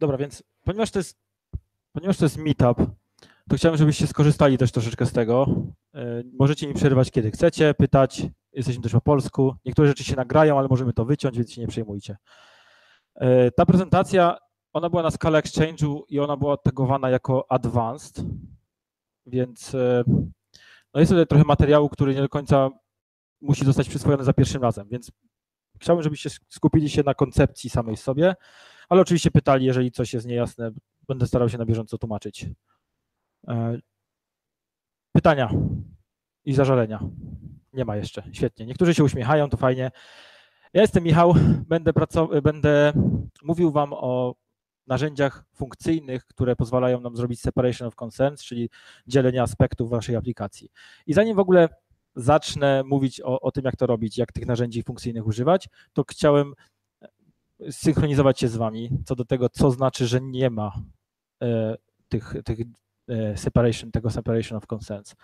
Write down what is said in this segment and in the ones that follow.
Dobra, więc ponieważ to jest, ponieważ to jest meetup, to chciałem, żebyście skorzystali też troszeczkę z tego. E, możecie mi przerywać, kiedy chcecie, pytać. Jesteśmy też po polsku. Niektóre rzeczy się nagrają, ale możemy to wyciąć, więc się nie przejmujcie. E, ta prezentacja, ona była na skalę exchange'u i ona była tagowana jako advanced, więc e, no jest tutaj trochę materiału, który nie do końca musi zostać przyswojony za pierwszym razem, więc chciałbym, żebyście skupili się na koncepcji samej sobie, ale oczywiście pytali, jeżeli coś jest niejasne, będę starał się na bieżąco tłumaczyć. E, pytania i zażalenia? Nie ma jeszcze. Świetnie. Niektórzy się uśmiechają, to fajnie. Ja jestem Michał, będę, będę mówił Wam o narzędziach funkcyjnych, które pozwalają nam zrobić separation of concerns, czyli dzielenie aspektów waszej aplikacji. I zanim w ogóle zacznę mówić o, o tym, jak to robić, jak tych narzędzi funkcyjnych używać, to chciałem synchronizować się z wami co do tego, co znaczy, że nie ma e, tych, tych e, separation, tego separation of concerns.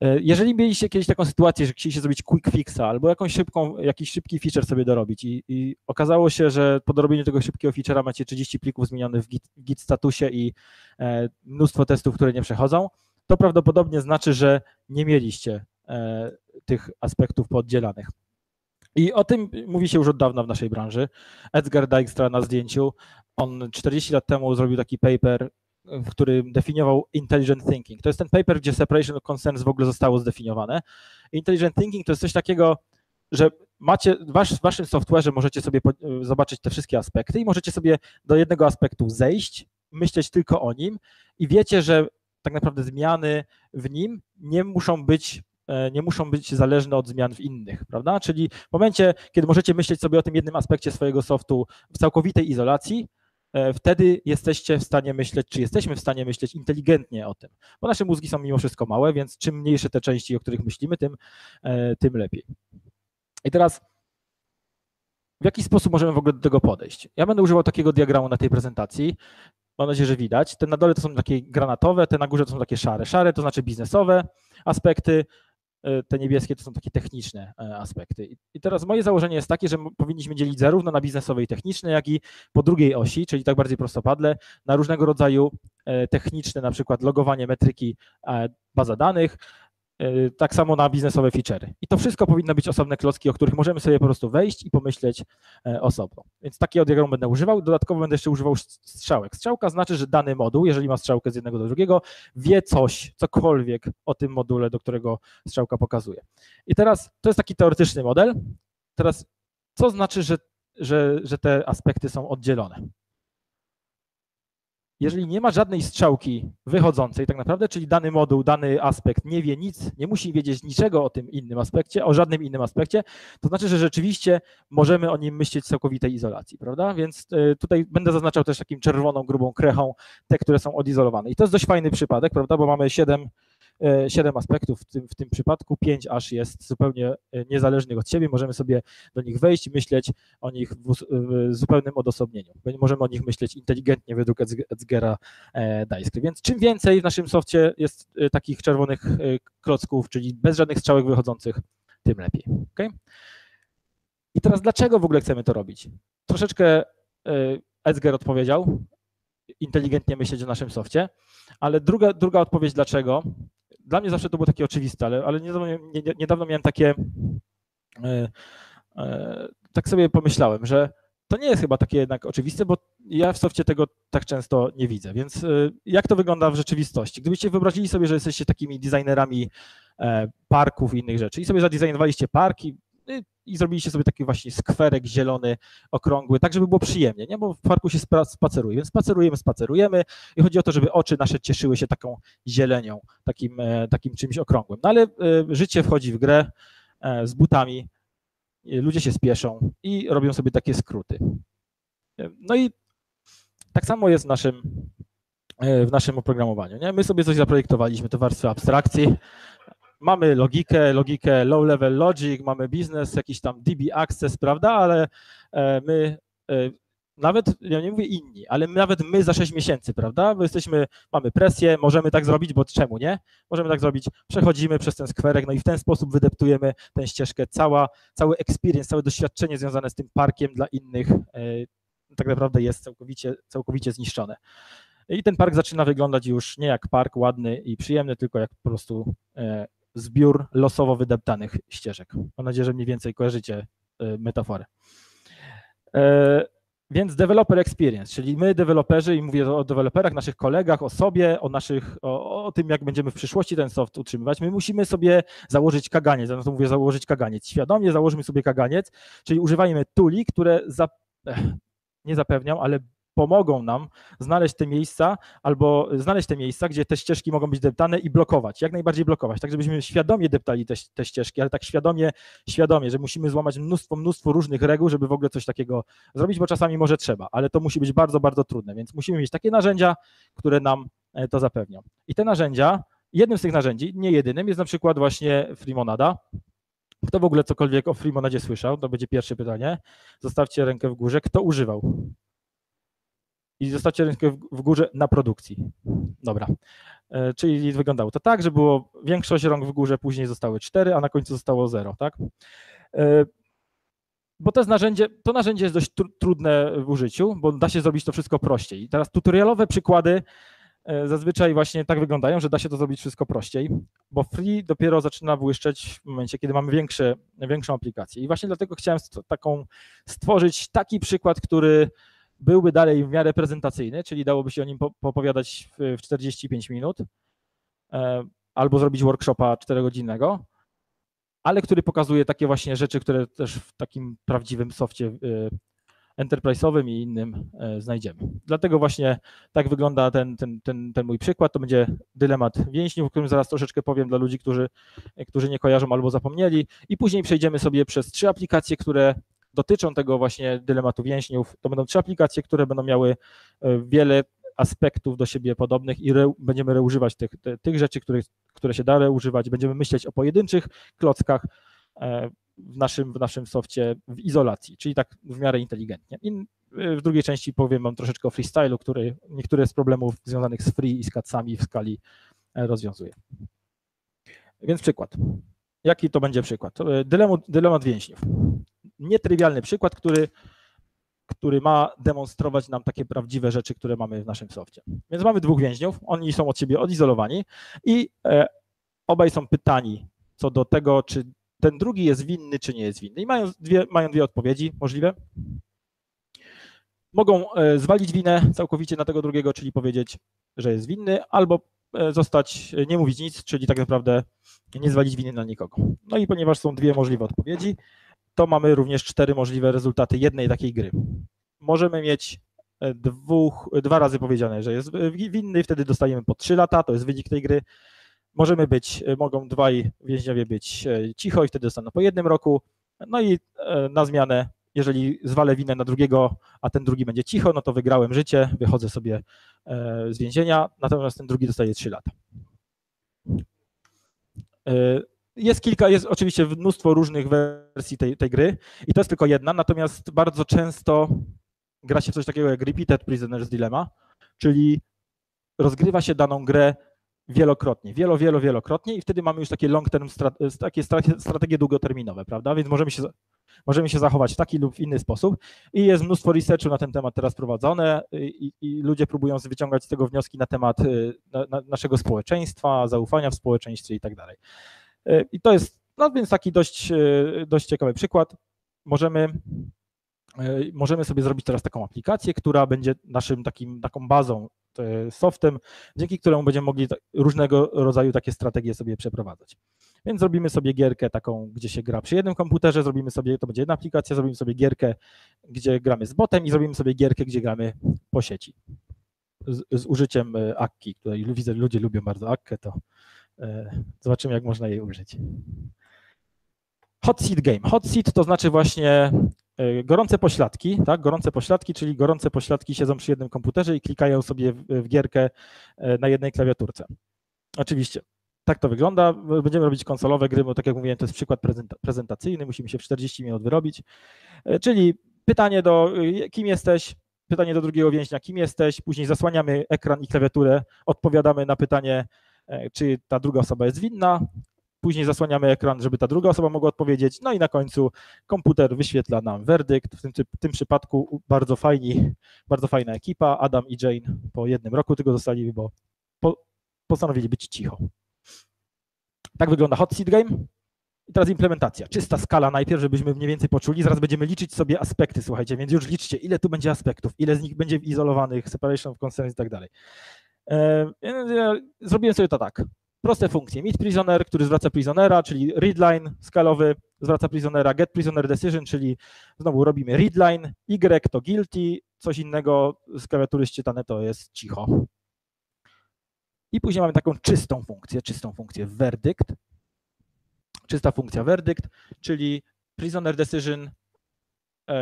E, jeżeli mieliście kiedyś taką sytuację, że chcieliście zrobić quick fixa albo jakąś szybką, jakiś szybki feature sobie dorobić i, i okazało się, że po dorobieniu tego szybkiego feature'a macie 30 plików zmienionych w git, git statusie i e, mnóstwo testów, które nie przechodzą, to prawdopodobnie znaczy, że nie mieliście e, tych aspektów pooddzielanych. I o tym mówi się już od dawna w naszej branży. Edgar Dijkstra na zdjęciu, on 40 lat temu zrobił taki paper, w którym definiował intelligent thinking. To jest ten paper, gdzie separation of concerns w ogóle zostało zdefiniowane. Intelligent thinking to jest coś takiego, że macie w waszym software'ze możecie sobie zobaczyć te wszystkie aspekty i możecie sobie do jednego aspektu zejść, myśleć tylko o nim i wiecie, że tak naprawdę zmiany w nim nie muszą być e, nie muszą być zależne od zmian w innych, prawda? Czyli w momencie, kiedy możecie myśleć sobie o tym jednym aspekcie swojego softu w całkowitej izolacji, E, wtedy jesteście w stanie myśleć, czy jesteśmy w stanie myśleć inteligentnie o tym, bo nasze mózgi są mimo wszystko małe, więc czym mniejsze te części, o których myślimy, tym, e, tym lepiej. I teraz w jaki sposób możemy w ogóle do tego podejść? Ja będę używał takiego diagramu na tej prezentacji. Mam nadzieję, że widać. Te na dole to są takie granatowe, te na górze to są takie szare. Szare to znaczy biznesowe aspekty, E, te niebieskie to są takie techniczne e, aspekty. I teraz moje założenie jest takie, że powinniśmy dzielić zarówno na biznesowe i techniczne, jak i po drugiej osi, czyli tak bardziej prostopadle, na różnego rodzaju e, techniczne, na przykład logowanie metryki baza danych, E, tak samo na biznesowe feature'y. I to wszystko powinno być osobne klocki, o których możemy sobie po prostu wejść i pomyśleć e, osobno. Więc takiego diagramu będę używał. Dodatkowo będę jeszcze używał strzałek. Strzałka znaczy, że dany moduł, jeżeli ma strzałkę z jednego do drugiego, wie coś, cokolwiek o tym module, do którego strzałka pokazuje. I teraz to jest taki teoretyczny model. Teraz co znaczy, że, że, że te aspekty są oddzielone? Jeżeli nie ma żadnej strzałki wychodzącej tak naprawdę, czyli dany moduł, dany aspekt nie wie nic, nie musi wiedzieć niczego o tym innym aspekcie, o żadnym innym aspekcie, to znaczy, że rzeczywiście możemy o nim myśleć w całkowitej izolacji, prawda? Więc e, tutaj będę zaznaczał też takim czerwoną, grubą krechą te, które są odizolowane. I to jest dość fajny przypadek, prawda, bo mamy siedem siedem aspektów w tym, w tym przypadku, pięć aż jest zupełnie e, niezależnych od siebie, możemy sobie do nich wejść i myśleć o nich w, w zupełnym odosobnieniu. Możemy o nich myśleć inteligentnie według Etzgera e, Dajskry. Więc czym więcej w naszym softie jest takich czerwonych klocków, czyli bez żadnych strzałek wychodzących, tym lepiej. Okay? I teraz dlaczego w ogóle chcemy to robić? Troszeczkę Etzger odpowiedział, inteligentnie myśleć o naszym softie, ale druga, druga odpowiedź dlaczego dla mnie zawsze to było takie oczywiste, ale, ale niedawno, nie, niedawno miałem takie, e, e, tak sobie pomyślałem, że to nie jest chyba takie jednak oczywiste, bo ja w softie tego tak często nie widzę. Więc e, jak to wygląda w rzeczywistości? Gdybyście wyobrazili sobie, że jesteście takimi designerami parków i innych rzeczy i sobie zadesignowaliście parki, i zrobiliście sobie taki właśnie skwerek zielony, okrągły, tak żeby było przyjemnie, nie? bo w parku się spaceruje, więc spacerujemy, spacerujemy i chodzi o to, żeby oczy nasze cieszyły się taką zielenią, takim, e, takim czymś okrągłym. No ale e, życie wchodzi w grę e, z butami, ludzie się spieszą i robią sobie takie skróty. No i tak samo jest w naszym, w naszym oprogramowaniu. Nie? My sobie coś zaprojektowaliśmy, to warstwy abstrakcji, mamy logikę, logikę low level logic, mamy biznes, jakiś tam DB access, prawda, ale e, my e, nawet, ja nie mówię inni, ale nawet my za 6 miesięcy, prawda? My jesteśmy, mamy presję, możemy tak zrobić, bo czemu nie? Możemy tak zrobić, przechodzimy przez ten skwerek, no i w ten sposób wydeptujemy tę ścieżkę, cała, cały experience, całe doświadczenie związane z tym parkiem dla innych e, tak naprawdę jest całkowicie, całkowicie zniszczone. I ten park zaczyna wyglądać już nie jak park ładny i przyjemny, tylko jak po prostu zbiór losowo wydeptanych ścieżek. Mam nadzieję, że mniej więcej kojarzycie e, metaforę. E, więc developer experience, czyli my, deweloperzy, i mówię o deweloperach, naszych kolegach, o sobie, o naszych, o, o, tym, jak będziemy w przyszłości ten soft utrzymywać, my musimy sobie założyć kaganiec, ja to mówię założyć kaganiec, świadomie założymy sobie kaganiec, czyli używajmy tuli, które za, nie zapewnią, ale pomogą nam znaleźć te miejsca albo znaleźć te miejsca, gdzie te ścieżki mogą być deptane i blokować, jak najbardziej blokować, tak żebyśmy świadomie deptali te, te ścieżki, ale tak świadomie, świadomie, że musimy złamać mnóstwo, mnóstwo różnych reguł, żeby w ogóle coś takiego zrobić, bo czasami może trzeba, ale to musi być bardzo, bardzo trudne, więc musimy mieć takie narzędzia, które nam e, to zapewnią. I te narzędzia, jednym z tych narzędzi, nie jedynym, jest na przykład właśnie Freemonada, kto w ogóle cokolwiek o Freemonadzie słyszał? To będzie pierwsze pytanie. Zostawcie rękę w górze. Kto używał? I zostawcie rękę w górze na produkcji. Dobra. E, czyli wyglądało to tak, że było większość rąk w górze, później zostały cztery, a na końcu zostało zero, tak? E, bo to jest narzędzie, to narzędzie jest dość trudne w użyciu, bo da się zrobić to wszystko prościej. I teraz tutorialowe przykłady e, zazwyczaj właśnie tak wyglądają, że da się to zrobić wszystko prościej, bo free dopiero zaczyna błyszczeć w momencie, kiedy mamy większe, większą aplikację. I właśnie dlatego chciałem taką stworzyć taki przykład, który byłby dalej w miarę prezentacyjny, czyli dałoby się o nim popowiadać w 45 minut e, albo zrobić workshopa 4-godzinnego, ale który pokazuje takie właśnie rzeczy, które też w takim prawdziwym softie e, enterprise'owym i innym e, znajdziemy. Dlatego właśnie tak wygląda ten, ten, ten, ten mój przykład. To będzie dylemat więźniów, o którym zaraz troszeczkę powiem dla ludzi, którzy, którzy nie kojarzą albo zapomnieli. I później przejdziemy sobie przez trzy aplikacje, które dotyczą tego właśnie dylematu więźniów. To będą trzy aplikacje, które będą miały e, wiele aspektów do siebie podobnych i re, będziemy reużywać tych, te, tych rzeczy, które, które się da reużywać. Będziemy myśleć o pojedynczych klockach e, w naszym, w naszym softie w izolacji, czyli tak w miarę inteligentnie. I e, w drugiej części powiem Wam troszeczkę o freestylu, który niektóre z problemów związanych z free i z katsami w skali rozwiązuje. Więc przykład. Jaki to będzie przykład? Dylemat, dylemat więźniów nietrywialny przykład, który, który ma demonstrować nam takie prawdziwe rzeczy, które mamy w naszym softie. Więc mamy dwóch więźniów, oni są od siebie odizolowani i e, obaj są pytani co do tego, czy ten drugi jest winny, czy nie jest winny. I mają dwie, mają dwie odpowiedzi możliwe. Mogą e, zwalić winę całkowicie na tego drugiego, czyli powiedzieć, że jest winny, albo e, zostać, nie mówić nic, czyli tak naprawdę nie zwalić winy na nikogo. No i ponieważ są dwie możliwe odpowiedzi, to mamy również cztery możliwe rezultaty jednej takiej gry. Możemy mieć e, dwóch, dwa razy powiedziane, że jest winny, wtedy dostajemy po trzy lata, to jest wynik tej gry. Możemy być, e, mogą dwaj więźniowie być e, cicho i wtedy dostaną po jednym roku. No i na zmianę, jeżeli zwalę winę na drugiego, a ten drugi będzie cicho, no to wygrałem życie, wychodzę sobie z więzienia, natomiast ten drugi dostaje trzy lata. Jest kilka, jest oczywiście mnóstwo różnych wersji tej, tej gry i to jest tylko jedna, natomiast bardzo często gra się w coś takiego jak Repeated Prisoner's Dilemma, czyli rozgrywa się daną grę wielokrotnie, wielo, wielo, wielokrotnie i wtedy mamy już takie long term, takie strategie długoterminowe, prawda? Więc możemy się, możemy się zachować w taki lub inny sposób i jest mnóstwo researchu na ten temat teraz prowadzone i, i ludzie próbują wyciągać z tego wnioski na temat y, na, na naszego społeczeństwa, zaufania w społeczeństwie i tak dalej. E, I to jest, no więc taki dość, e, dość ciekawy przykład. Możemy, e, możemy sobie zrobić teraz taką aplikację, która będzie naszym takim, taką bazą, softem, dzięki któremu będziemy mogli różnego rodzaju takie strategie sobie przeprowadzać. Więc zrobimy sobie gierkę taką, gdzie się gra przy jednym komputerze, zrobimy sobie, to będzie jedna aplikacja, zrobimy sobie gierkę, gdzie gramy z botem i zrobimy sobie gierkę, gdzie gramy po sieci. Z, z użyciem Akki, której widzę, ludzie lubią bardzo Akkę, to zobaczymy, jak można jej użyć. Hot seat game. Hot seat to znaczy właśnie e, gorące pośladki, tak? Gorące pośladki, czyli gorące pośladki siedzą przy jednym komputerze i klikają sobie w, gierkę e, na jednej klawiaturce. Oczywiście. Tak to wygląda. Będziemy robić konsolowe gry, bo tak jak mówiłem, to jest przykład prezentacyjny, musimy się w 40 minut wyrobić. Czyli pytanie do kim jesteś, pytanie do drugiego więźnia, kim jesteś, później zasłaniamy ekran i klawiaturę, odpowiadamy na pytanie, E, czy ta druga osoba jest winna, później zasłaniamy ekran, żeby ta druga osoba mogła odpowiedzieć, no i na końcu komputer wyświetla nam werdykt. W tym, w tym przypadku bardzo fajni, bardzo fajna ekipa, Adam i Jane po jednym roku tylko dostali, bo po, postanowili być cicho. Tak wygląda Hot Seat Game. I teraz implementacja. Czysta skala najpierw, żebyśmy mniej więcej poczuli. Zaraz będziemy liczyć sobie aspekty, słuchajcie, więc już liczcie, ile tu będzie aspektów, ile z nich będzie izolowanych, separation of concerns i tak dalej. E, zrobiłem sobie to tak. Proste funkcje. Meet prisoner, który zwraca prisonera, czyli readline skalowy, zwraca prisonera, get prisoner decision, czyli znowu robimy readline, y to guilty, coś innego z klawiatury szczytane to jest cicho. I później mamy taką czystą funkcję, czystą funkcję verdict, czysta funkcja verdict, czyli prisoner decision,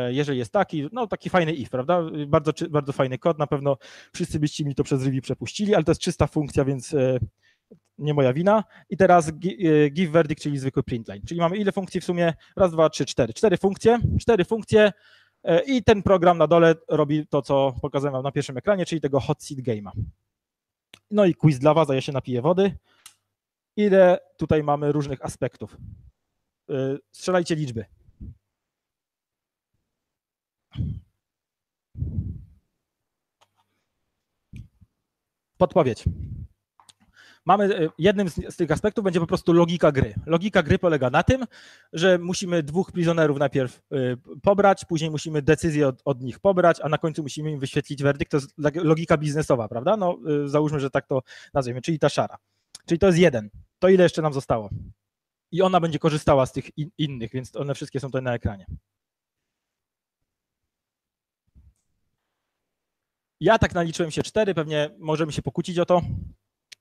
jeżeli jest taki, no taki fajny if, prawda? Bardzo, bardzo fajny kod, na pewno wszyscy byście mi to przez review przepuścili, ale to jest czysta funkcja, więc e, nie moja wina. I teraz e, give verdict, czyli zwykły printline. Czyli mamy ile funkcji w sumie? Raz, dwa, trzy, cztery. Cztery funkcje, cztery funkcje i ten program na dole robi to, co pokazałem wam na pierwszym ekranie, czyli tego hot seat game'a. No i quiz dla was, a ja się napiję wody. Ile tutaj mamy różnych aspektów? Strzelajcie liczby. Podpowiedź. Mamy, y, jednym z, z, tych aspektów będzie po prostu logika gry. Logika gry polega na tym, że musimy dwóch prisonerów najpierw y, pobrać, później musimy decyzję od, od, nich pobrać, a na końcu musimy im wyświetlić werdykt. To jest logika biznesowa, prawda? No, załóżmy, że tak to nazwiemy, czyli ta szara. Czyli to jest jeden. To ile jeszcze nam zostało? I ona będzie korzystała z tych in, innych, więc one wszystkie są tutaj na ekranie. Ja tak naliczyłem się cztery, pewnie możemy się pokłócić o to.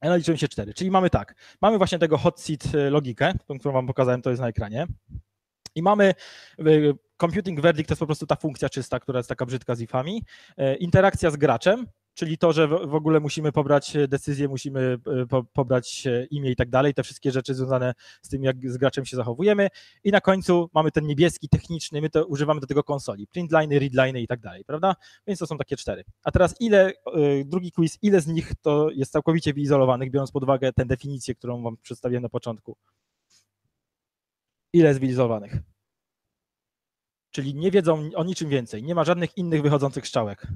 Ja naliczyłem się cztery, czyli mamy tak, mamy właśnie tego hot seat y, logikę, tą, którą wam pokazałem, to jest na ekranie. I mamy y, computing verdict, to jest po prostu ta funkcja czysta, która jest taka brzydka z ifami. Y, interakcja z graczem, czyli to, że w ogóle musimy pobrać decyzję, musimy e, po, pobrać imię i tak dalej, te wszystkie rzeczy związane z tym, jak z graczem się zachowujemy. I na końcu mamy ten niebieski, techniczny, my to używamy do tego konsoli, printliny, readliny i tak dalej, prawda? Więc to są takie cztery. A teraz ile, e, drugi quiz, ile z nich to jest całkowicie wyizolowanych, biorąc pod uwagę tę definicję, którą wam przedstawiłem na początku? Ile jest wyizolowanych? Czyli nie wiedzą o niczym więcej, nie ma żadnych innych wychodzących strzałek.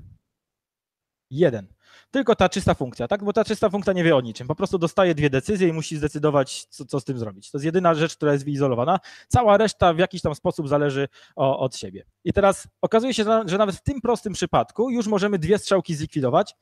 Jeden. Tylko ta czysta funkcja, tak? Bo ta czysta funkcja nie wie o niczym. Po prostu dostaje dwie decyzje i musi zdecydować, co, co z tym zrobić. To jest jedyna rzecz, która jest wyizolowana. Cała reszta w jakiś tam sposób zależy o, od siebie. I teraz okazuje się, że nawet w tym prostym przypadku już możemy dwie strzałki zlikwidować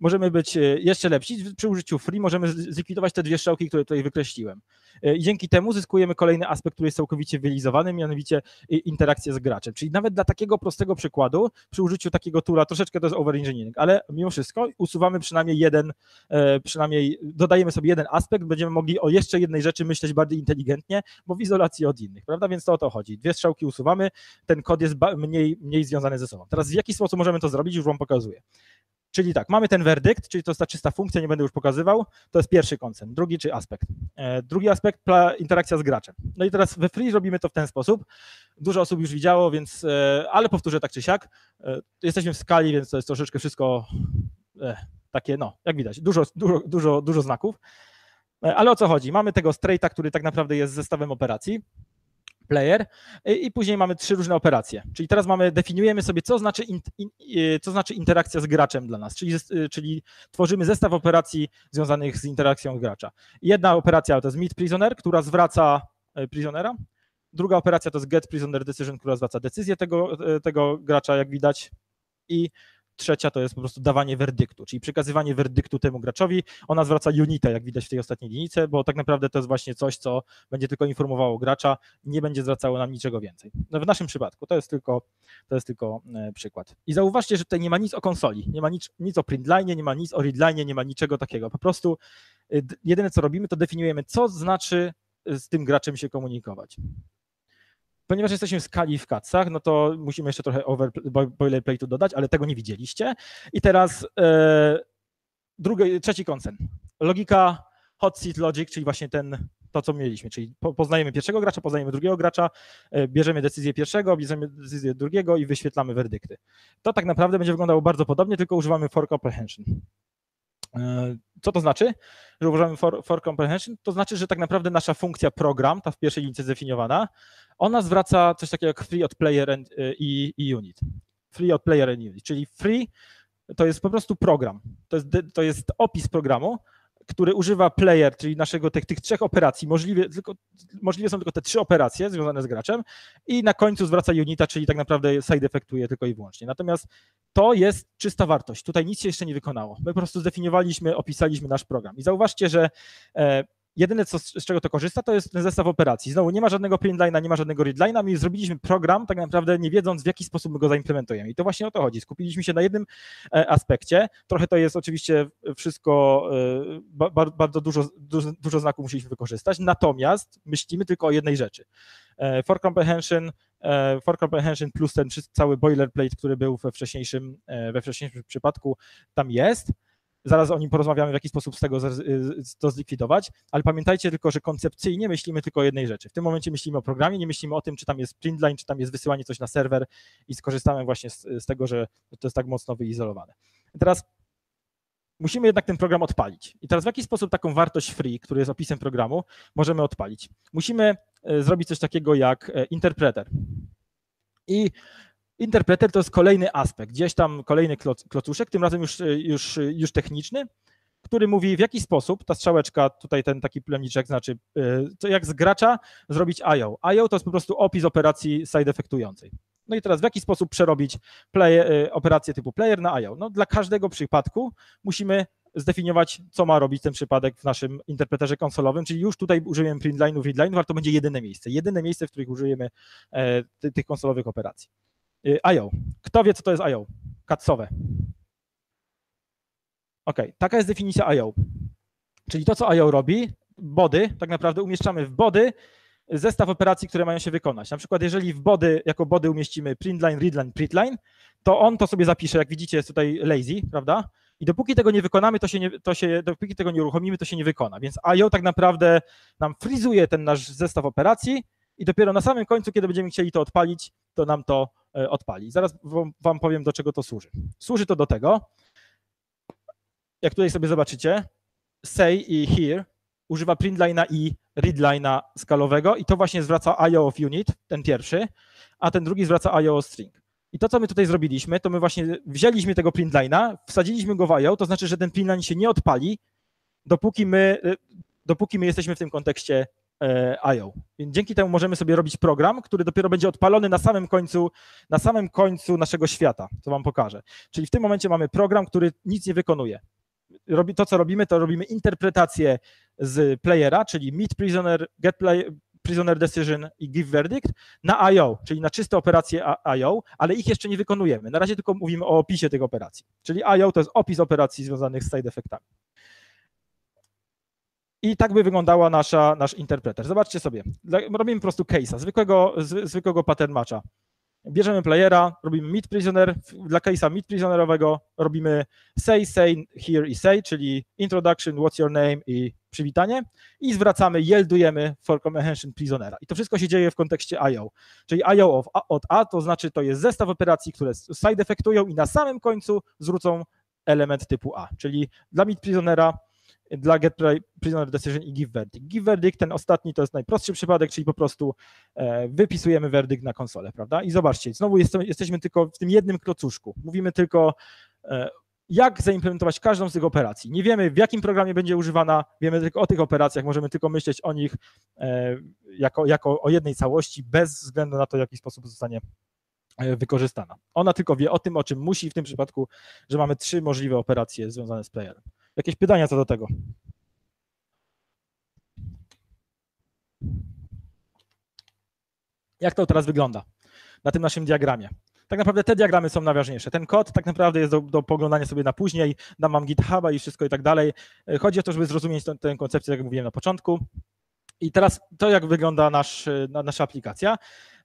możemy być e, jeszcze lepsi. Przy użyciu free możemy zlikwidować te dwie strzałki, które tutaj wykreśliłem. E, I dzięki temu zyskujemy kolejny aspekt, który jest całkowicie wylizowany, mianowicie interakcję z graczem. Czyli nawet dla takiego prostego przykładu, przy użyciu takiego tula, troszeczkę to jest overengineering, ale mimo wszystko usuwamy przynajmniej jeden, e, przynajmniej dodajemy sobie jeden aspekt, będziemy mogli o jeszcze jednej rzeczy myśleć bardziej inteligentnie, bo w izolacji od innych, prawda? Więc to o to chodzi. Dwie strzałki usuwamy, ten kod jest mniej, mniej związany ze sobą. Teraz w jaki sposób możemy to zrobić, już Wam pokazuję. Czyli tak, mamy ten werdykt, czyli to jest ta czysta funkcja, nie będę już pokazywał, to jest pierwszy koncept. Drugi czy aspekt. E, drugi aspekt, interakcja z graczem. No i teraz we free robimy to w ten sposób. Dużo osób już widziało, więc, e, ale powtórzę tak czy siak. E, jesteśmy w skali, więc to jest troszeczkę wszystko takie, no, jak widać, dużo, dużo, dużo, dużo znaków. Ale o co chodzi? Mamy tego straighta, który tak naprawdę jest zestawem operacji player i później mamy trzy różne operacje. Czyli teraz mamy, definiujemy sobie, co znaczy, in, in, co znaczy interakcja z graczem dla nas, czyli, czyli tworzymy zestaw operacji związanych z interakcją gracza. Jedna operacja to jest meet prisoner, która zwraca prisonera, druga operacja to jest get prisoner decision, która zwraca decyzję tego, tego gracza, jak widać, i trzecia to jest po prostu dawanie werdyktu, czyli przekazywanie werdyktu temu graczowi. Ona zwraca unitę, jak widać w tej ostatniej linijce, bo tak naprawdę to jest właśnie coś, co będzie tylko informowało gracza, nie będzie zwracało nam niczego więcej. No w naszym przypadku to jest tylko, to jest tylko e, przykład. I zauważcie, że tutaj nie ma nic o konsoli, nie ma nic, nic o printline, nie ma nic o readline, nie ma niczego takiego. Po prostu e, jedyne co robimy, to definiujemy, co znaczy z tym graczem się komunikować. Ponieważ jesteśmy w skali w kacach, no to musimy jeszcze trochę boilerplate'u dodać, ale tego nie widzieliście. I teraz e, drugi, trzeci koncern. Logika hot seat logic, czyli właśnie ten, to, co mieliśmy, czyli poznajemy pierwszego gracza, poznajemy drugiego gracza, e, bierzemy decyzję pierwszego, bierzemy decyzję drugiego i wyświetlamy werdykty. To tak naprawdę będzie wyglądało bardzo podobnie, tylko używamy for comprehension. E, Co to znaczy, że uważamy for, for comprehension? To znaczy, że tak naprawdę nasza funkcja program, ta w pierwszej linii zdefiniowana, ona zwraca coś takiego jak free od player and, y, i, i unit. Free od player and unit, czyli free to jest po prostu program. To jest, to jest opis programu, który używa player, czyli naszego tych, tych trzech operacji, możliwe, tylko, możliwe są tylko te trzy operacje związane z graczem i na końcu zwraca unita, czyli tak naprawdę side effectuje tylko i wyłącznie. Natomiast to jest czysta wartość. Tutaj nic się jeszcze nie wykonało. My po prostu zdefiniowaliśmy, opisaliśmy nasz program. I zauważcie, że e, Jedyne, co, z czego to korzysta, to jest ten zestaw operacji. Znowu nie ma żadnego printline'a, nie ma żadnego readline'a. My zrobiliśmy program, tak naprawdę nie wiedząc, w jaki sposób my go zaimplementujemy. I to właśnie o to chodzi. Skupiliśmy się na jednym e, aspekcie. Trochę to jest oczywiście wszystko, e, bardzo dużo, dużo, dużo znaków musieliśmy wykorzystać, natomiast myślimy tylko o jednej rzeczy. E, for comprehension, for comprehension plus ten cały boilerplate, który był we wcześniejszym, we wcześniejszym przypadku, tam jest Zaraz o nim porozmawiamy, w jaki sposób z tego to zlikwidować, ale pamiętajcie tylko, że koncepcyjnie myślimy tylko o jednej rzeczy. W tym momencie myślimy o programie, nie myślimy o tym, czy tam jest printline, czy tam jest wysyłanie coś na serwer i skorzystamy właśnie z, z tego, że to jest tak mocno wyizolowane. teraz musimy jednak ten program odpalić. I teraz w jaki sposób taką wartość free, który jest opisem programu, możemy odpalić? Musimy e, zrobić coś takiego jak e, interpreter. I Interpreter to jest kolejny aspekt, gdzieś tam kolejny klocuszek, tym razem już, już, już techniczny, który mówi w jaki sposób ta strzałeczka, tutaj ten taki plemniczek znaczy, to jak z gracza zrobić IO. IO to jest po prostu opis operacji side effectującej. No i teraz w jaki sposób przerobić play, y, operację typu player na IO? No dla każdego przypadku musimy zdefiniować, co ma robić ten przypadek w naszym interpreterze konsolowym, czyli już tutaj użyjemy printline'ów, readline'ów, ale to będzie jedyne miejsce, jedyne miejsce, w których użyjemy e, tych konsolowych operacji. Y, IO. Kto wie, co to jest IO? Katsowe. Ok, taka jest definicja IO. Czyli to, co IO robi, body, tak naprawdę umieszczamy w body zestaw operacji, które mają się wykonać. Na przykład, jeżeli w body, jako body umieścimy printline, readline, printline, to on to sobie zapisze, jak widzicie, jest tutaj lazy, prawda? I dopóki tego nie wykonamy, to się nie, to się, dopóki tego nie uruchomimy, to się nie wykona. Więc IO tak naprawdę nam frizuje ten nasz zestaw operacji i dopiero na samym końcu, kiedy będziemy chcieli to odpalić, to nam to odpali. Zaraz wam powiem, do czego to służy. Służy to do tego, jak tutaj sobie zobaczycie, say i here używa printline'a i readline'a skalowego i to właśnie zwraca IO of unit, ten pierwszy, a ten drugi zwraca IO of string. I to, co my tutaj zrobiliśmy, to my właśnie wzięliśmy tego printline'a, wsadziliśmy go w IO, to znaczy, że ten printline się nie odpali, dopóki my, e, dopóki my jesteśmy w tym kontekście E, IO. Więc dzięki temu możemy sobie robić program, który dopiero będzie odpalony na samym końcu, na samym końcu naszego świata, co wam pokażę. Czyli w tym momencie mamy program, który nic nie wykonuje. Robi, to, co robimy, to robimy interpretację z playera, czyli meet prisoner, get play, prisoner decision i give verdict na IO, czyli na czyste operacje IO, ale ich jeszcze nie wykonujemy. Na razie tylko mówimy o opisie tych operacji. Czyli IO to jest opis operacji związanych z side effectami. I tak by wyglądała nasza, nasz interpreter. Zobaczcie sobie, robimy po prostu case'a, zwykłego, zwykłego pattern matcha. Bierzemy playera, robimy meet prisoner, dla case'a meet prisonerowego robimy say, say, here i say, czyli introduction, what's your name i przywitanie i zwracamy, yeldujemy for comprehension prisonera. I to wszystko się dzieje w kontekście IO, czyli IO of, od A to znaczy to jest zestaw operacji, które side effectują i na samym końcu zwrócą element typu A, czyli dla meet prisonera dla get prisoner decision i give verdict. Give verdict, ten ostatni to jest najprostszy przypadek, czyli po prostu e, wypisujemy werdykt na konsolę, prawda? I zobaczcie, znowu jesteśmy tylko w tym jednym klocuszku. Mówimy tylko e, jak zaimplementować każdą z tych operacji. Nie wiemy, w jakim programie będzie używana, wiemy tylko o tych operacjach, możemy tylko myśleć o nich e, jako, jako o jednej całości, bez względu na to, w jaki sposób zostanie wykorzystana. Ona tylko wie o tym, o czym musi w tym przypadku, że mamy trzy możliwe operacje związane z playerem. Jakieś pytania co do tego? Jak to teraz wygląda na tym naszym diagramie? Tak naprawdę te diagramy są najważniejsze. Ten kod tak naprawdę jest do, do poglądania sobie na później, dam mam GitHuba i wszystko i tak dalej. Chodzi o to, żeby zrozumieć tę, koncepcję, jak mówiłem na początku. I teraz to, jak wygląda nasz, nasza aplikacja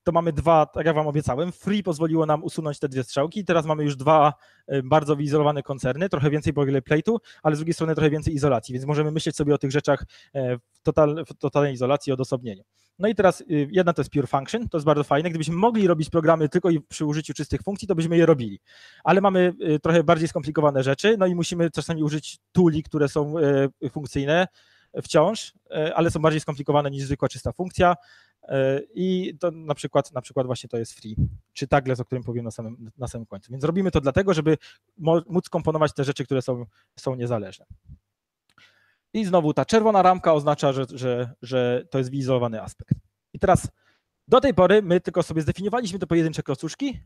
to mamy dwa, tak jak Wam obiecałem, Free pozwoliło nam usunąć te dwie strzałki, teraz mamy już dwa y, bardzo wyizolowane koncerny, trochę więcej boilerplate'u, ale z drugiej strony trochę więcej izolacji, więc możemy myśleć sobie o tych rzeczach e, w, total, w totalnej izolacji, odosobnieniu. No i teraz y, jedna to jest pure function, to jest bardzo fajne. Gdybyśmy mogli robić programy tylko i przy użyciu czystych funkcji, to byśmy je robili. Ale mamy y, trochę bardziej skomplikowane rzeczy, no i musimy czasami użyć tuli, które są y, funkcyjne wciąż, ale są bardziej skomplikowane niż zwykła czysta funkcja. I to na przykład, na przykład właśnie to jest free, czy tagless, o którym powiem na samym, na samym końcu. Więc robimy to dlatego, żeby móc komponować te rzeczy, które są, są niezależne. I znowu ta czerwona ramka oznacza, że, że, że to jest wyizolowany aspekt. I teraz do tej pory my tylko sobie zdefiniowaliśmy te pojedyncze klocuszki,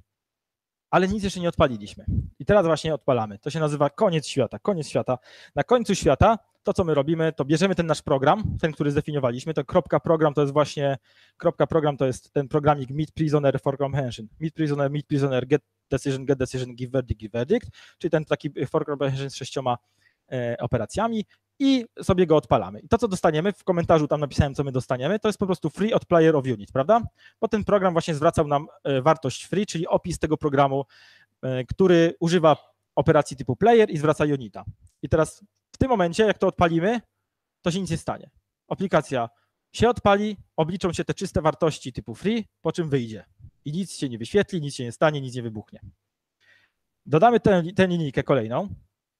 ale nic jeszcze nie odpaliliśmy. I teraz właśnie odpalamy. To się nazywa koniec świata. Koniec świata. Na końcu świata to, co my robimy, to bierzemy ten nasz program, ten, który zdefiniowaliśmy. To kropka program to jest właśnie, kropka program to jest ten programik meet prisoner for comprehension. Meet prisoner, meet prisoner, get decision, get decision, give verdict, give verdict, czyli ten taki for comprehension z sześcioma e, operacjami i sobie go odpalamy. I to, co dostaniemy, w komentarzu tam napisałem, co my dostaniemy, to jest po prostu free od player of unit, prawda? Bo ten program właśnie zwracał nam e, wartość free, czyli opis tego programu, e, który używa operacji typu player i zwraca unita. I teraz tym momencie, jak to odpalimy, to się nic nie stanie. Aplikacja się odpali, obliczą się te czyste wartości typu free, po czym wyjdzie. I nic się nie wyświetli, nic się nie stanie, nic nie wybuchnie. Dodamy tę, linijkę kolejną,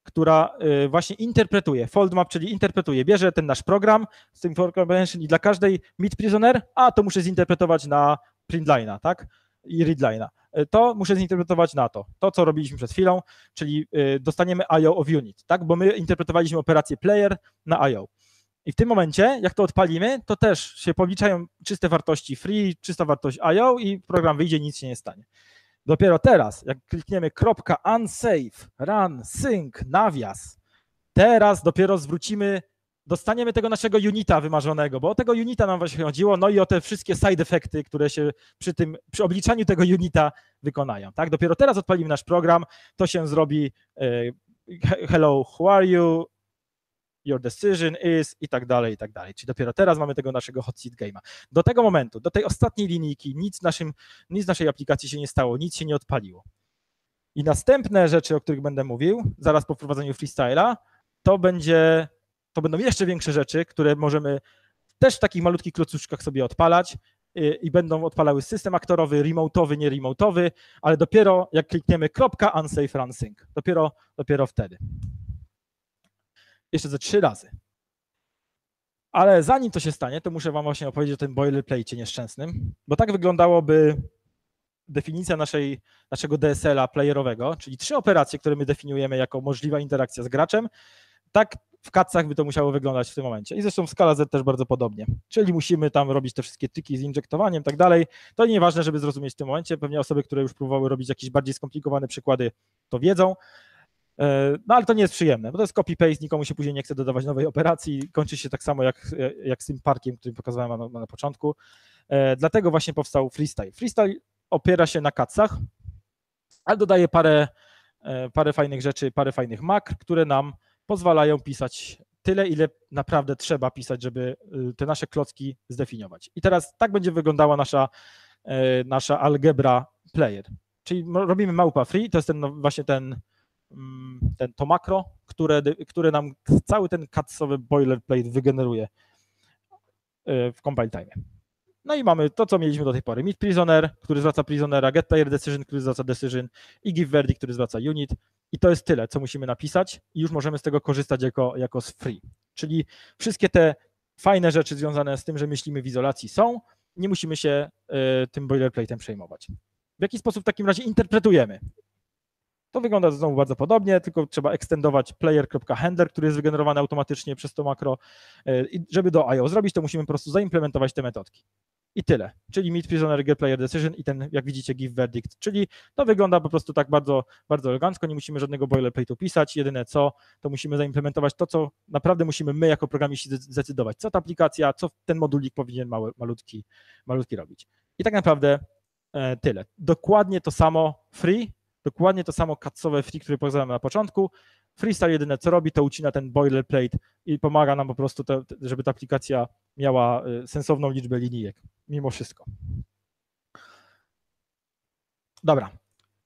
która y, właśnie interpretuje, fold map, czyli interpretuje, bierze ten nasz program z tym for i dla każdej meet prisoner, a to muszę zinterpretować na printline'a, tak? I readline'a. Y, to muszę zinterpretować na to, to co robiliśmy przed chwilą, czyli y, dostaniemy IO of unit, tak? Bo my interpretowaliśmy operację player na IO. I w tym momencie, jak to odpalimy, to też się policzają czyste wartości free, czysta wartość IO i program wyjdzie, nic się nie stanie. Dopiero teraz, jak klikniemy kropka unsafe, run, sync, nawias, teraz dopiero zwrócimy, dostaniemy tego naszego unita wymarzonego, bo o tego unita nam właśnie chodziło, no i o te wszystkie side efekty, które się przy tym, przy obliczaniu tego unita wykonają. Tak? Dopiero teraz odpalimy nasz program, to się zrobi e, hello, who are you, your decision is i tak dalej, i tak dalej. Czyli dopiero teraz mamy tego naszego hot seat game'a. Do tego momentu, do tej ostatniej linijki nic, naszym, nic naszej aplikacji się nie stało, nic się nie odpaliło. I następne rzeczy, o których będę mówił, zaraz po wprowadzeniu freestyla, to będzie, to będą jeszcze większe rzeczy, które możemy też w takich malutkich klocuszkach sobie odpalać y, i będą odpalały system aktorowy, remote'owy, nie remote'owy, ale dopiero jak klikniemy kropka unsafe run sync, dopiero, dopiero wtedy. Jeszcze ze trzy razy. Ale zanim to się stanie, to muszę wam właśnie opowiedzieć o tym boilerplate nieszczęsnym, bo tak wyglądałoby definicja naszej, naszego DSL-a playerowego, czyli trzy operacje, które my definiujemy jako możliwa interakcja z graczem, tak w kacach by to musiało wyglądać w tym momencie. I zresztą skala Z też bardzo podobnie. Czyli musimy tam robić te wszystkie tyki z injektowaniem i tak dalej. To nieważne, żeby zrozumieć w tym momencie. Pewnie osoby, które już próbowały robić jakieś bardziej skomplikowane przykłady, to wiedzą. E, no ale to nie jest przyjemne, bo to jest copy-paste, nikomu się później nie chce dodawać nowej operacji, kończy się tak samo jak, jak z tym parkiem, który pokazałem na, na początku. E, dlatego właśnie powstał freestyle. Freestyle opiera się na kacach, ale dodaje parę, e, parę fajnych rzeczy, parę fajnych makr, które nam pozwalają pisać tyle, ile naprawdę trzeba pisać, żeby y, te nasze klocki zdefiniować. I teraz tak będzie wyglądała nasza, nasza algebra player. Czyli robimy małpa free, to jest ten, no, właśnie ten Mm, ten, to makro, które, które nam cały ten katsowy boilerplate wygeneruje e, w compile time. No i mamy to, co mieliśmy do tej pory. Meet prisoner, który zwraca prisonera, get player decision, który zwraca decision i give verdict, który zwraca unit. I to jest tyle, co musimy napisać i już możemy z tego korzystać jako, jako z free. Czyli wszystkie te fajne rzeczy związane z tym, że myślimy w izolacji są, nie musimy się y, tym boilerplate'em przejmować. W jaki sposób w takim razie interpretujemy to wygląda znowu bardzo podobnie, tylko trzeba ekstendować player.handler, który jest wygenerowany automatycznie przez to makro. E, I żeby do IO zrobić, to musimy po prostu zaimplementować te metodki. I tyle. Czyli meet prisoner get player decision i ten, jak widzicie, give verdict. Czyli to wygląda po prostu tak bardzo, bardzo elegancko, nie musimy żadnego boilerplate'u pisać. Jedyne co, to musimy zaimplementować to, co naprawdę musimy my jako programiści zdecydować, co ta aplikacja, co ten modulik powinien mały, malutki, malutki robić. I tak naprawdę e, tyle. Dokładnie to samo free, Dokładnie to samo katsowe free, które pokazałem na początku. Freestyle jedyne co robi, to ucina ten boilerplate i pomaga nam po prostu, te, żeby ta aplikacja miała y, sensowną liczbę linijek, mimo wszystko. Dobra.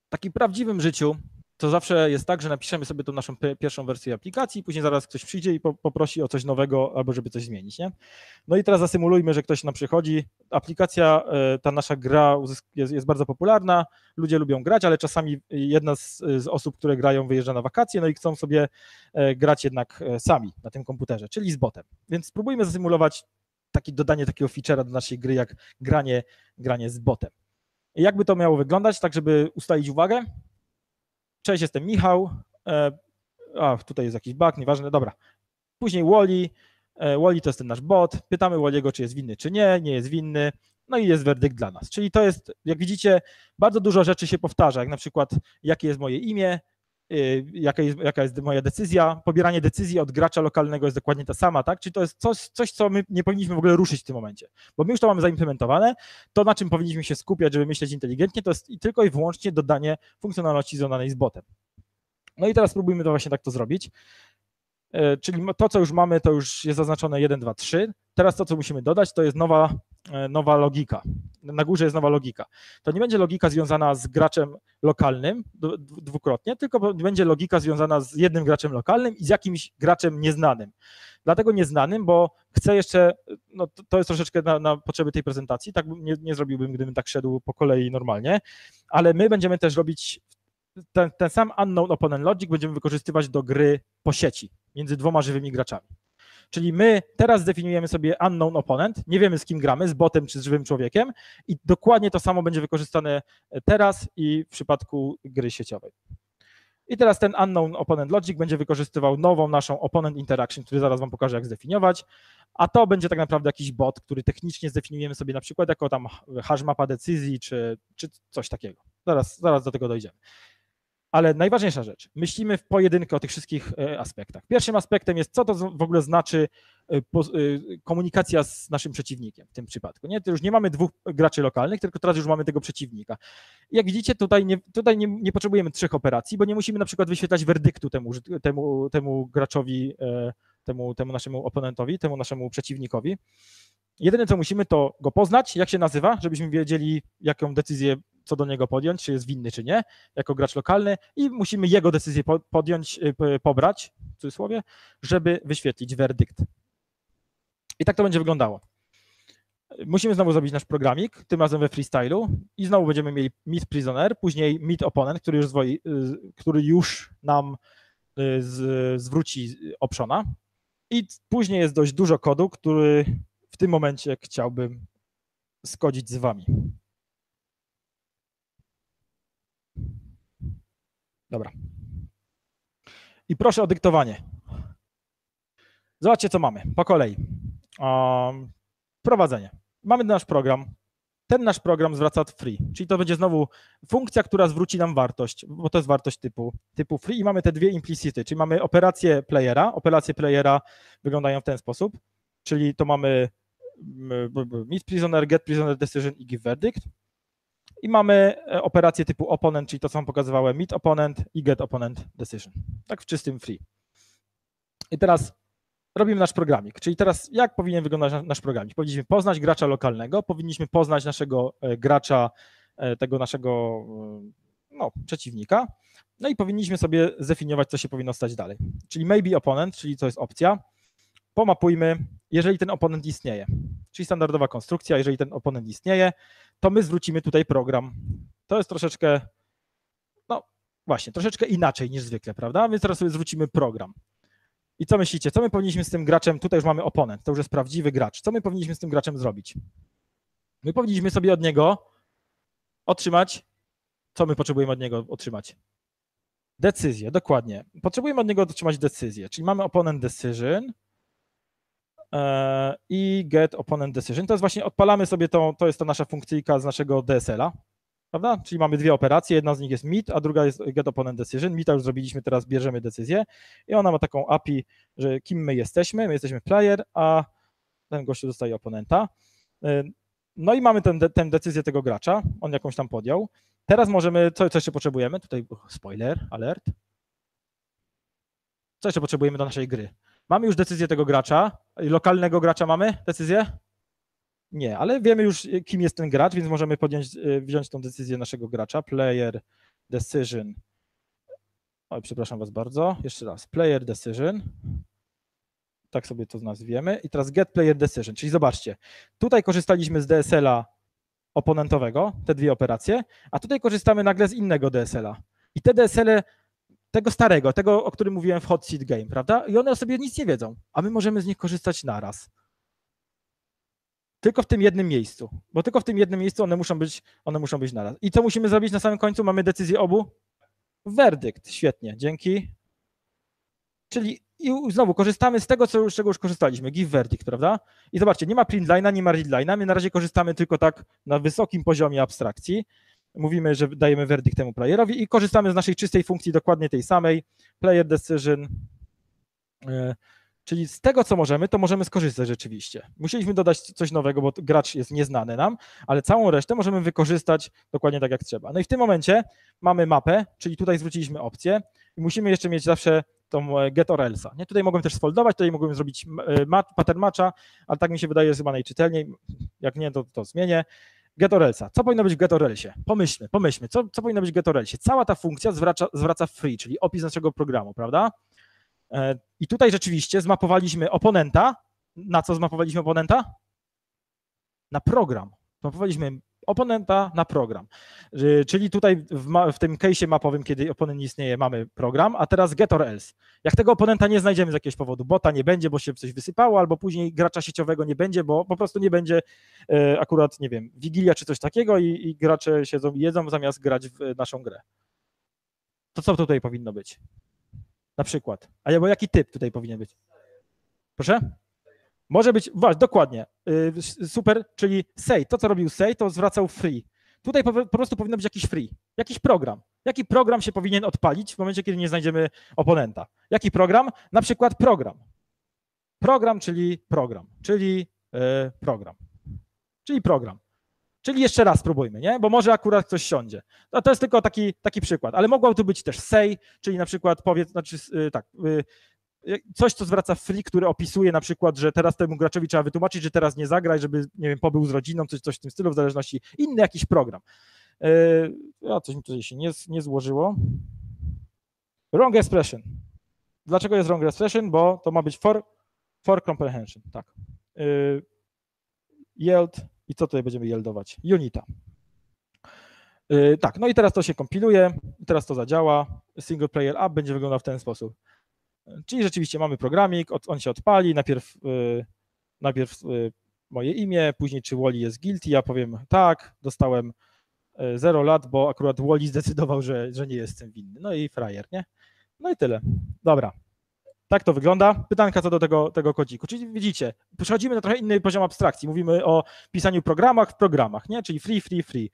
W takim prawdziwym życiu to zawsze jest tak, że napiszemy sobie tą naszą pierwszą wersję aplikacji, później zaraz ktoś przyjdzie i po, poprosi o coś nowego albo żeby coś zmienić. Nie? No i teraz zasymulujmy, że ktoś nam przychodzi. Aplikacja, e, ta nasza gra jest, bardzo popularna, ludzie lubią grać, ale czasami jedna z, z, osób, które grają, wyjeżdża na wakacje, no i chcą sobie e, grać jednak e, sami na tym komputerze, czyli z botem. Więc spróbujmy zasymulować takie dodanie takiego feature'a do naszej gry, jak granie, granie z botem. I jakby to miało wyglądać, tak żeby ustalić uwagę? Cześć, jestem Michał. E, a, tutaj jest jakiś bug, nieważne, dobra. Później Wally. E, Wally to jest ten nasz bot. Pytamy Walliego, czy jest winny, czy nie. Nie jest winny. No i jest werdykt dla nas. Czyli to jest, jak widzicie, bardzo dużo rzeczy się powtarza, jak na przykład jakie jest moje imię, jaka jest, jaka jest moja decyzja. Pobieranie decyzji od gracza lokalnego jest dokładnie ta sama, tak? Czyli to jest coś, coś, co my nie powinniśmy w ogóle ruszyć w tym momencie, bo my już to mamy zaimplementowane. To, na czym powinniśmy się skupiać, żeby myśleć inteligentnie, to jest tylko i wyłącznie dodanie funkcjonalności związanej z botem. No i teraz spróbujmy to właśnie tak to zrobić. E, czyli to, co już mamy, to już jest zaznaczone 1, 2, 3. Teraz to, co musimy dodać, to jest nowa, nowa logika. Na górze jest nowa logika. To nie będzie logika związana z graczem lokalnym dwukrotnie, tylko będzie logika związana z jednym graczem lokalnym i z jakimś graczem nieznanym. Dlatego nieznanym, bo chcę jeszcze, no to jest troszeczkę na, na potrzeby tej prezentacji, tak nie, nie zrobiłbym, gdybym tak szedł po kolei normalnie, ale my będziemy też robić ten, ten sam unknown opponent logic będziemy wykorzystywać do gry po sieci między dwoma żywymi graczami. Czyli my teraz zdefiniujemy sobie unknown opponent, nie wiemy z kim gramy, z botem czy z żywym człowiekiem i dokładnie to samo będzie wykorzystane teraz i w przypadku gry sieciowej. I teraz ten unknown opponent logic będzie wykorzystywał nową naszą opponent interaction, który zaraz wam pokażę jak zdefiniować, a to będzie tak naprawdę jakiś bot, który technicznie zdefiniujemy sobie na przykład jako tam hash mapa decyzji czy, czy coś takiego. Zaraz, zaraz do tego dojdziemy. Ale najważniejsza rzecz, myślimy w pojedynkę o tych wszystkich e, aspektach. Pierwszym aspektem jest, co to w ogóle znaczy e, e, komunikacja z naszym przeciwnikiem w tym przypadku. Nie? To już nie mamy dwóch graczy lokalnych, tylko teraz już mamy tego przeciwnika. Jak widzicie, tutaj, nie, tutaj nie, nie potrzebujemy trzech operacji, bo nie musimy na przykład wyświetlać werdyktu temu, temu, temu graczowi, temu, temu naszemu oponentowi, temu naszemu przeciwnikowi. Jedyne, co musimy, to go poznać, jak się nazywa, żebyśmy wiedzieli, jaką decyzję co do niego podjąć, czy jest winny, czy nie, jako gracz lokalny i musimy jego decyzję podjąć, y, pobrać, w cudzysłowie, żeby wyświetlić werdykt. I tak to będzie wyglądało. Musimy znowu zrobić nasz programik, tym razem we freestylu i znowu będziemy mieli meet prisoner, później meet opponent, który już, zwoi, y, który już nam y, z, zwróci optiona i później jest dość dużo kodu, który w tym momencie chciałbym skodzić z wami. Dobra. I proszę o dyktowanie. Zobaczcie, co mamy. Po kolei. Um, prowadzenie. Mamy nasz program. Ten nasz program zwraca free, czyli to będzie znowu funkcja, która zwróci nam wartość, bo to jest wartość typu, typu free i mamy te dwie implicity, czyli mamy operację playera. Operacje playera wyglądają w ten sposób, czyli to mamy meet prisoner, get prisoner decision i give verdict. I mamy e, operacje typu opponent, czyli to, co wam pokazywałem, meet opponent i get opponent decision. Tak w czystym free. I teraz robimy nasz programik, czyli teraz jak powinien wyglądać nasz programik? Powinniśmy poznać gracza lokalnego, powinniśmy poznać naszego e, gracza, e, tego naszego no, przeciwnika, no i powinniśmy sobie zdefiniować, co się powinno stać dalej. Czyli maybe opponent, czyli to jest opcja, pomapujmy, jeżeli ten oponent istnieje. Czyli standardowa konstrukcja, jeżeli ten oponent istnieje, to my zwrócimy tutaj program. To jest troszeczkę, no właśnie, troszeczkę inaczej niż zwykle, prawda? Więc teraz sobie zwrócimy program. I co myślicie, co my powinniśmy z tym graczem, tutaj już mamy oponent, to już jest prawdziwy gracz, co my powinniśmy z tym graczem zrobić? My powinniśmy sobie od niego otrzymać, co my potrzebujemy od niego otrzymać? Decyzję, dokładnie. Potrzebujemy od niego otrzymać decyzję, czyli mamy opponent decision, i get opponent decision. To jest właśnie, odpalamy sobie to, to jest ta nasza funkcyjka z naszego DSL-a, prawda? Czyli mamy dwie operacje, jedna z nich jest meet, a druga jest get opponent decision. Meeta już zrobiliśmy, teraz bierzemy decyzję i ona ma taką API, że kim my jesteśmy, my jesteśmy player, a ten gościu dostaje oponenta. E, no i mamy tę ten, ten decyzję tego gracza, on jakąś tam podjął. Teraz możemy, co, co jeszcze potrzebujemy? Tutaj spoiler, alert. Co jeszcze potrzebujemy do naszej gry? Mamy już decyzję tego gracza. Lokalnego gracza mamy decyzję? Nie, ale wiemy już, kim jest ten gracz, więc możemy podjąć, y, wziąć tą decyzję naszego gracza. Player decision Oj, przepraszam Was bardzo. Jeszcze raz. Player decision. Tak sobie to nazwiemy. I teraz get player decision. Czyli zobaczcie, tutaj korzystaliśmy z DSL-a oponentowego, te dwie operacje, a tutaj korzystamy nagle z innego DSL-a. I te DSL-y tego starego, tego, o którym mówiłem w Hot Seat Game, prawda? I one o sobie nic nie wiedzą, a my możemy z nich korzystać naraz. Tylko w tym jednym miejscu, bo tylko w tym jednym miejscu one muszą być, one muszą być naraz. I co musimy zrobić na samym końcu? Mamy decyzję obu? Werdykt, świetnie, dzięki. Czyli i znowu korzystamy z tego, co, z czego już korzystaliśmy, give verdict, prawda? I zobaczcie, nie ma print line'a, nie ma read line'a, my na razie korzystamy tylko tak na wysokim poziomie abstrakcji. Mówimy, że dajemy werdykt temu playerowi i korzystamy z naszej czystej funkcji dokładnie tej samej, player decision, e, Czyli z tego, co możemy, to możemy skorzystać rzeczywiście. Musieliśmy dodać coś nowego, bo gracz jest nieznany nam, ale całą resztę możemy wykorzystać dokładnie tak, jak trzeba. No i w tym momencie mamy mapę, czyli tutaj zwróciliśmy opcję i musimy jeszcze mieć zawsze tą e, get or else. Nie? Tutaj mogłem też sfoldować, tutaj mogłem zrobić e, mat, pattern matcha, ale tak mi się wydaje, że chyba najczytelniej. Jak nie, to, to zmienię. Get or else. Co powinno być w get or else? Pomyślmy, pomyślmy, co, co powinno być w get or else? Cała ta funkcja zwraca, zwraca free, czyli opis naszego programu, prawda? E, I tutaj rzeczywiście zmapowaliśmy oponenta. Na co zmapowaliśmy oponenta? Na program. Zmapowaliśmy oponenta na program. E, czyli tutaj w, w tym case'ie mapowym, kiedy oponent nie istnieje, mamy program, a teraz get or else. Jak tego oponenta nie znajdziemy z jakiegoś powodu, bota nie będzie, bo się coś wysypało, albo później gracza sieciowego nie będzie, bo po prostu nie będzie e, akurat, nie wiem, wigilia czy coś takiego i, i gracze siedzą jedzą zamiast grać w naszą grę. To co tutaj powinno być? na przykład. Albo jaki typ tutaj powinien być? Proszę? Może być, właśnie, dokładnie, y, super, czyli say, to co robił say, to zwracał free. Tutaj po, prostu powinno być jakiś free, jakiś program. Jaki program się powinien odpalić w momencie, kiedy nie znajdziemy oponenta? Jaki program? Na przykład program. Program, czyli program, czyli yy, program. Czyli program. Czyli jeszcze raz spróbujmy, nie? Bo może akurat coś siądzie. No to jest tylko taki, taki przykład, ale mogło tu być też say, czyli na przykład powiedz, znaczy yy, tak, coś, co zwraca free, który opisuje na przykład, że teraz temu graczowi trzeba wytłumaczyć, że teraz nie zagraj, żeby, nie wiem, pobył z rodziną, coś, coś w tym stylu, w zależności, inny jakiś program. Yy, coś mi tutaj się nie, nie złożyło. Wrong expression. Dlaczego jest wrong expression? Bo to ma być for, for comprehension, tak. Yy, yield i co tutaj będziemy yieldować? Unita. Yy, tak, no i teraz to się kompiluje, teraz to zadziała. Single player app będzie wyglądał w ten sposób. Czyli rzeczywiście mamy programik, on się odpali, najpierw, yy, najpierw yy, moje imię, później czy Wally jest guilty, ja powiem tak, dostałem 0 y, lat, bo akurat Wally zdecydował, że, że nie jestem winny. No i frajer, nie? No i tyle. Dobra. Tak to wygląda. Pytanka co do tego, tego kodziku. Czyli widzicie, przechodzimy na trochę inny poziom abstrakcji. Mówimy o pisaniu programach w programach, nie? Czyli free, free, free.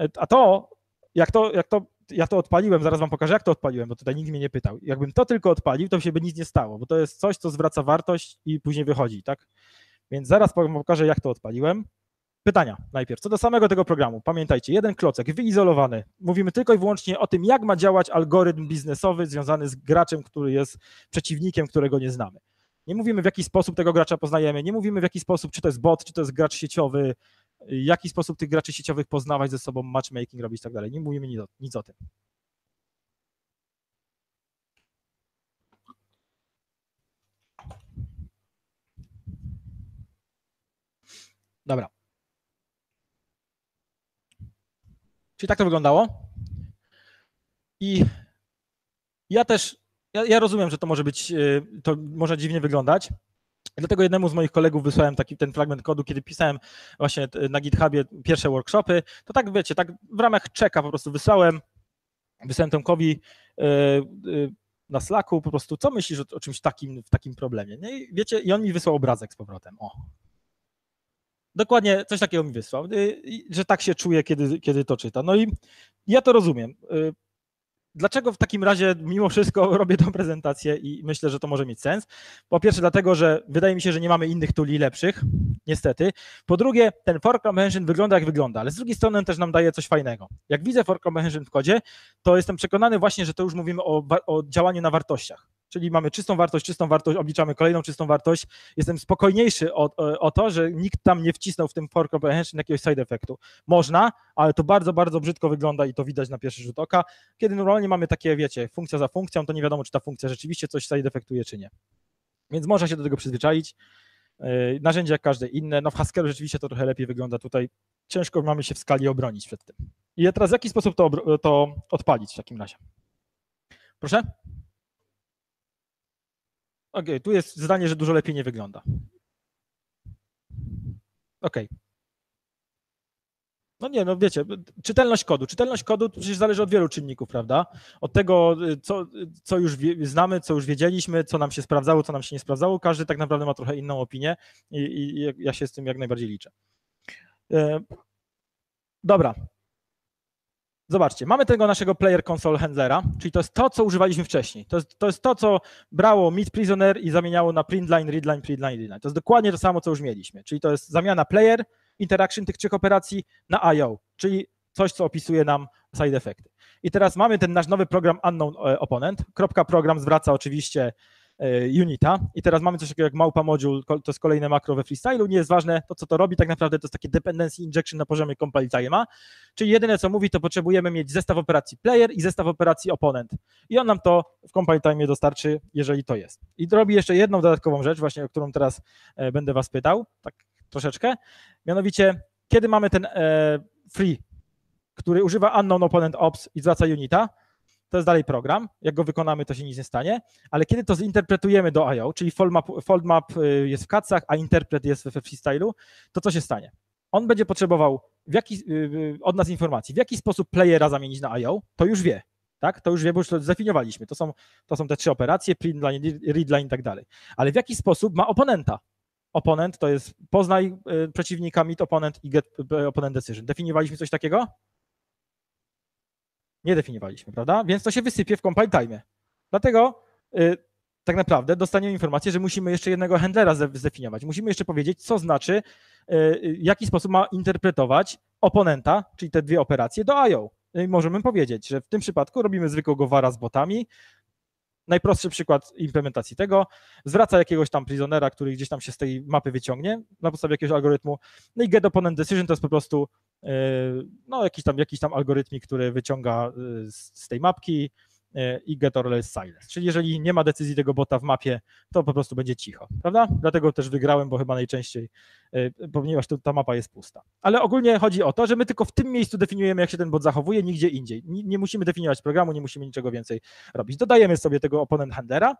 E, a to, jak to, jak to ja to odpaliłem, zaraz wam pokażę, jak to odpaliłem, bo tutaj nikt mnie nie pytał. Jakbym to tylko odpalił, to się by nic nie stało, bo to jest coś, co zwraca wartość i później wychodzi, tak? Więc zaraz pokażę, jak to odpaliłem. Pytania najpierw. Co do samego tego programu, pamiętajcie, jeden klocek wyizolowany. Mówimy tylko i wyłącznie o tym, jak ma działać algorytm biznesowy związany z graczem, który jest przeciwnikiem, którego nie znamy. Nie mówimy, w jaki sposób tego gracza poznajemy, nie mówimy, w jaki sposób, czy to jest bot, czy to jest gracz sieciowy, w jaki sposób tych graczy sieciowych poznawać ze sobą, matchmaking robić i tak dalej. Nie mówimy nic o, nic o tym. Dobra. Czyli tak to wyglądało. I ja też, ja, ja, rozumiem, że to może być, y, to może dziwnie wyglądać. Dlatego jednemu z moich kolegów wysłałem taki ten fragment kodu, kiedy pisałem właśnie na GitHubie pierwsze workshopy. To tak wiecie, tak w ramach czeka po prostu wysłałem, wysłałem Tomkowi y, y, na Slacku po prostu, co myślisz o, o czymś takim w takim problemie. Nie? I wiecie, i on mi wysłał obrazek z powrotem. O, Dokładnie coś takiego mi wysłał, y, że tak się czuje, kiedy, kiedy to czyta. No i ja to rozumiem. Dlaczego w takim razie mimo wszystko robię tę prezentację i myślę, że to może mieć sens? Po pierwsze dlatego, że wydaje mi się, że nie mamy innych tuli lepszych, niestety. Po drugie, ten for comprehension wygląda jak wygląda, ale z drugiej strony on też nam daje coś fajnego. Jak widzę for comprehension w kodzie, to jestem przekonany właśnie, że to już mówimy o, o działaniu na wartościach. Czyli mamy czystą wartość, czystą wartość, obliczamy kolejną czystą wartość, jestem spokojniejszy o, o to, że nikt tam nie wcisnął w tym for comprehension jakiegoś side effectu. Można, ale to bardzo, bardzo brzydko wygląda i to widać na pierwszy rzut oka. Kiedy normalnie mamy takie, wiecie, funkcja za funkcją, to nie wiadomo, czy ta funkcja rzeczywiście coś side effectuje, czy nie. Więc można się do tego przyzwyczaić. Yy, narzędzia jak każde inne. No w Haskellu rzeczywiście to trochę lepiej wygląda tutaj. Ciężko mamy się w skali obronić przed tym. I teraz w jaki sposób to, to odpalić w takim razie? Proszę? OK, tu jest zdanie, że dużo lepiej nie wygląda. OK. No nie, no wiecie, czytelność kodu. Czytelność kodu przecież zależy od wielu czynników, prawda? Od tego, co, co już wie, znamy, co już wiedzieliśmy, co nam się sprawdzało, co nam się nie sprawdzało. Każdy tak naprawdę ma trochę inną opinię i, i ja się z tym jak najbardziej liczę. E, dobra, Zobaczcie, mamy tego naszego player console handlera, czyli to jest to, co używaliśmy wcześniej. To jest to, jest to co brało meet prisoner i zamieniało na printline, readline, printline, readline. To jest dokładnie to samo, co już mieliśmy. Czyli to jest zamiana player, interaction tych trzech operacji na IO, czyli coś, co opisuje nam side effecty. I teraz mamy ten nasz nowy program unknown e, opponent. Kropka program zwraca oczywiście unita. I teraz mamy coś takiego jak małpa module, to jest kolejne makro we freestylu, nie jest ważne to, co to robi, tak naprawdę to jest takie dependency injection na poziomie compile time'a, czyli jedyne, co mówi, to potrzebujemy mieć zestaw operacji player i zestaw operacji opponent i on nam to w compile time dostarczy, jeżeli to jest. I robi jeszcze jedną dodatkową rzecz, właśnie o którą teraz e, będę was pytał, tak troszeczkę, mianowicie, kiedy mamy ten e, free, który używa unknown opponent ops i zwraca unita, to jest dalej program. Jak go wykonamy, to się nic nie stanie, ale kiedy to zinterpretujemy do I.O., czyli fold map, fold map y, jest w kacach, a interpret jest we freestylu, to co się stanie? On będzie potrzebował jaki, y, y, od nas informacji, w jaki sposób playera zamienić na I.O., to już wie. Tak? To już wie, bo już to zdefiniowaliśmy. To są, to są te trzy operacje, printline, readline i tak dalej. Ale w jaki sposób ma oponenta? Oponent to jest poznaj przeciwnika, meet opponent i get opponent decision. Definiowaliśmy coś takiego? Nie definiowaliśmy, prawda? Więc to się wysypie w compile time. Dlatego y, tak naprawdę dostaniemy informację, że musimy jeszcze jednego handlera zdefiniować. Musimy jeszcze powiedzieć, co znaczy, y, w jaki sposób ma interpretować oponenta, czyli te dwie operacje do IO. I możemy powiedzieć, że w tym przypadku robimy zwykłego vara z botami. Najprostszy przykład implementacji tego. Zwraca jakiegoś tam prisonera, który gdzieś tam się z tej mapy wyciągnie na podstawie jakiegoś algorytmu. No i get opponent decision to jest po prostu E, no, jakiś tam, jakiś tam algorytmik, który wyciąga e, z, tej mapki i get silence. Czyli jeżeli nie ma decyzji tego bota w mapie, to po prostu będzie cicho, prawda? Dlatego też wygrałem, bo chyba najczęściej, ponieważ ta mapa jest pusta. Ale ogólnie chodzi o to, że my tylko w tym miejscu definiujemy, jak się ten bot zachowuje, nigdzie indziej. Nie, nie musimy definiować programu, nie musimy niczego więcej robić. Dodajemy sobie tego opponent handlera,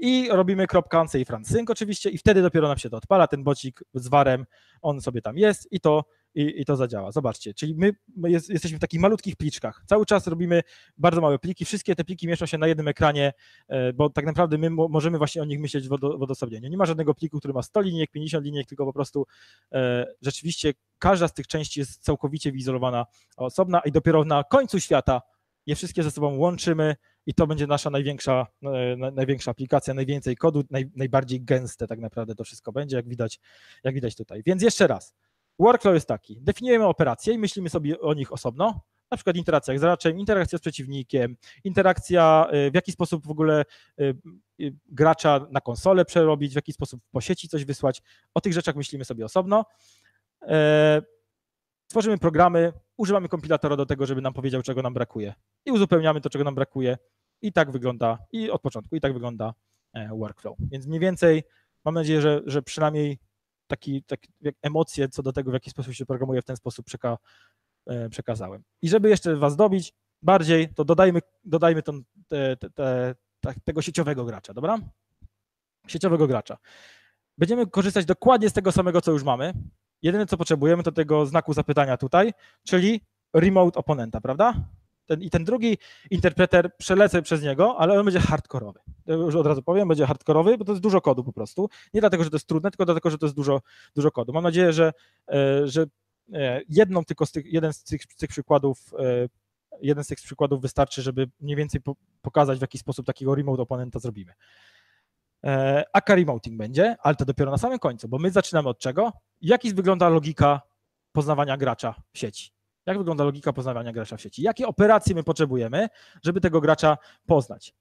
i robimy kropkę save sync oczywiście i wtedy dopiero nam się to odpala, ten bocik z warem, on sobie tam jest i to i, i to zadziała. Zobaczcie, czyli my, jest, jesteśmy w takich malutkich pliczkach. Cały czas robimy bardzo małe pliki, wszystkie te pliki mieszczą się na jednym ekranie, e, bo tak naprawdę my możemy właśnie o nich myśleć w, w odosobnieniu. Nie ma żadnego pliku, który ma 100 linijek, 50 linijek, tylko po prostu e, rzeczywiście każda z tych części jest całkowicie wyizolowana osobna i dopiero na końcu świata je wszystkie ze sobą łączymy i to będzie nasza największa, e, największa aplikacja, najwięcej kodu, naj, najbardziej gęste tak naprawdę to wszystko będzie, jak widać, jak widać tutaj. Więc jeszcze raz, Workflow jest taki. Definiujemy operacje i myślimy sobie o nich osobno. Na przykład interakcja z graczem, interakcja z przeciwnikiem, interakcja, y, w jaki sposób w ogóle y, y, gracza na konsolę przerobić, w jaki sposób po sieci coś wysłać. O tych rzeczach myślimy sobie osobno. E, tworzymy programy, używamy kompilatora do tego, żeby nam powiedział, czego nam brakuje. I uzupełniamy to, czego nam brakuje. I tak wygląda, i od początku, i tak wygląda e, workflow. Więc mniej więcej mam nadzieję, że, że przynajmniej taki, taki emocje co do tego, w jaki sposób się programuje, w ten sposób przeka, e, przekazałem. I żeby jeszcze was dobić bardziej, to dodajmy, dodajmy tą, te, te, te, tego sieciowego gracza, dobra? Sieciowego gracza. Będziemy korzystać dokładnie z tego samego, co już mamy. Jedyne, co potrzebujemy, to tego znaku zapytania tutaj, czyli remote oponenta, prawda? Ten, I ten drugi interpreter przelecę przez niego, ale on będzie hardkorowy. Już od razu powiem, będzie hardkorowy, bo to jest dużo kodu po prostu. Nie dlatego, że to jest trudne, tylko dlatego, że to jest dużo, dużo kodu. Mam nadzieję, że, e, że e, jedną tylko z tych, jeden z tych, tych przykładów e, jeden z tych przykładów wystarczy, żeby mniej więcej pokazać, w jaki sposób takiego remote oponenta zrobimy. AK remoting będzie, ale to dopiero na samym końcu, bo my zaczynamy od czego? Jaki wygląda logika poznawania gracza w sieci? Jak wygląda logika poznawania gracza w sieci? Jakie operacje my potrzebujemy, żeby tego gracza poznać?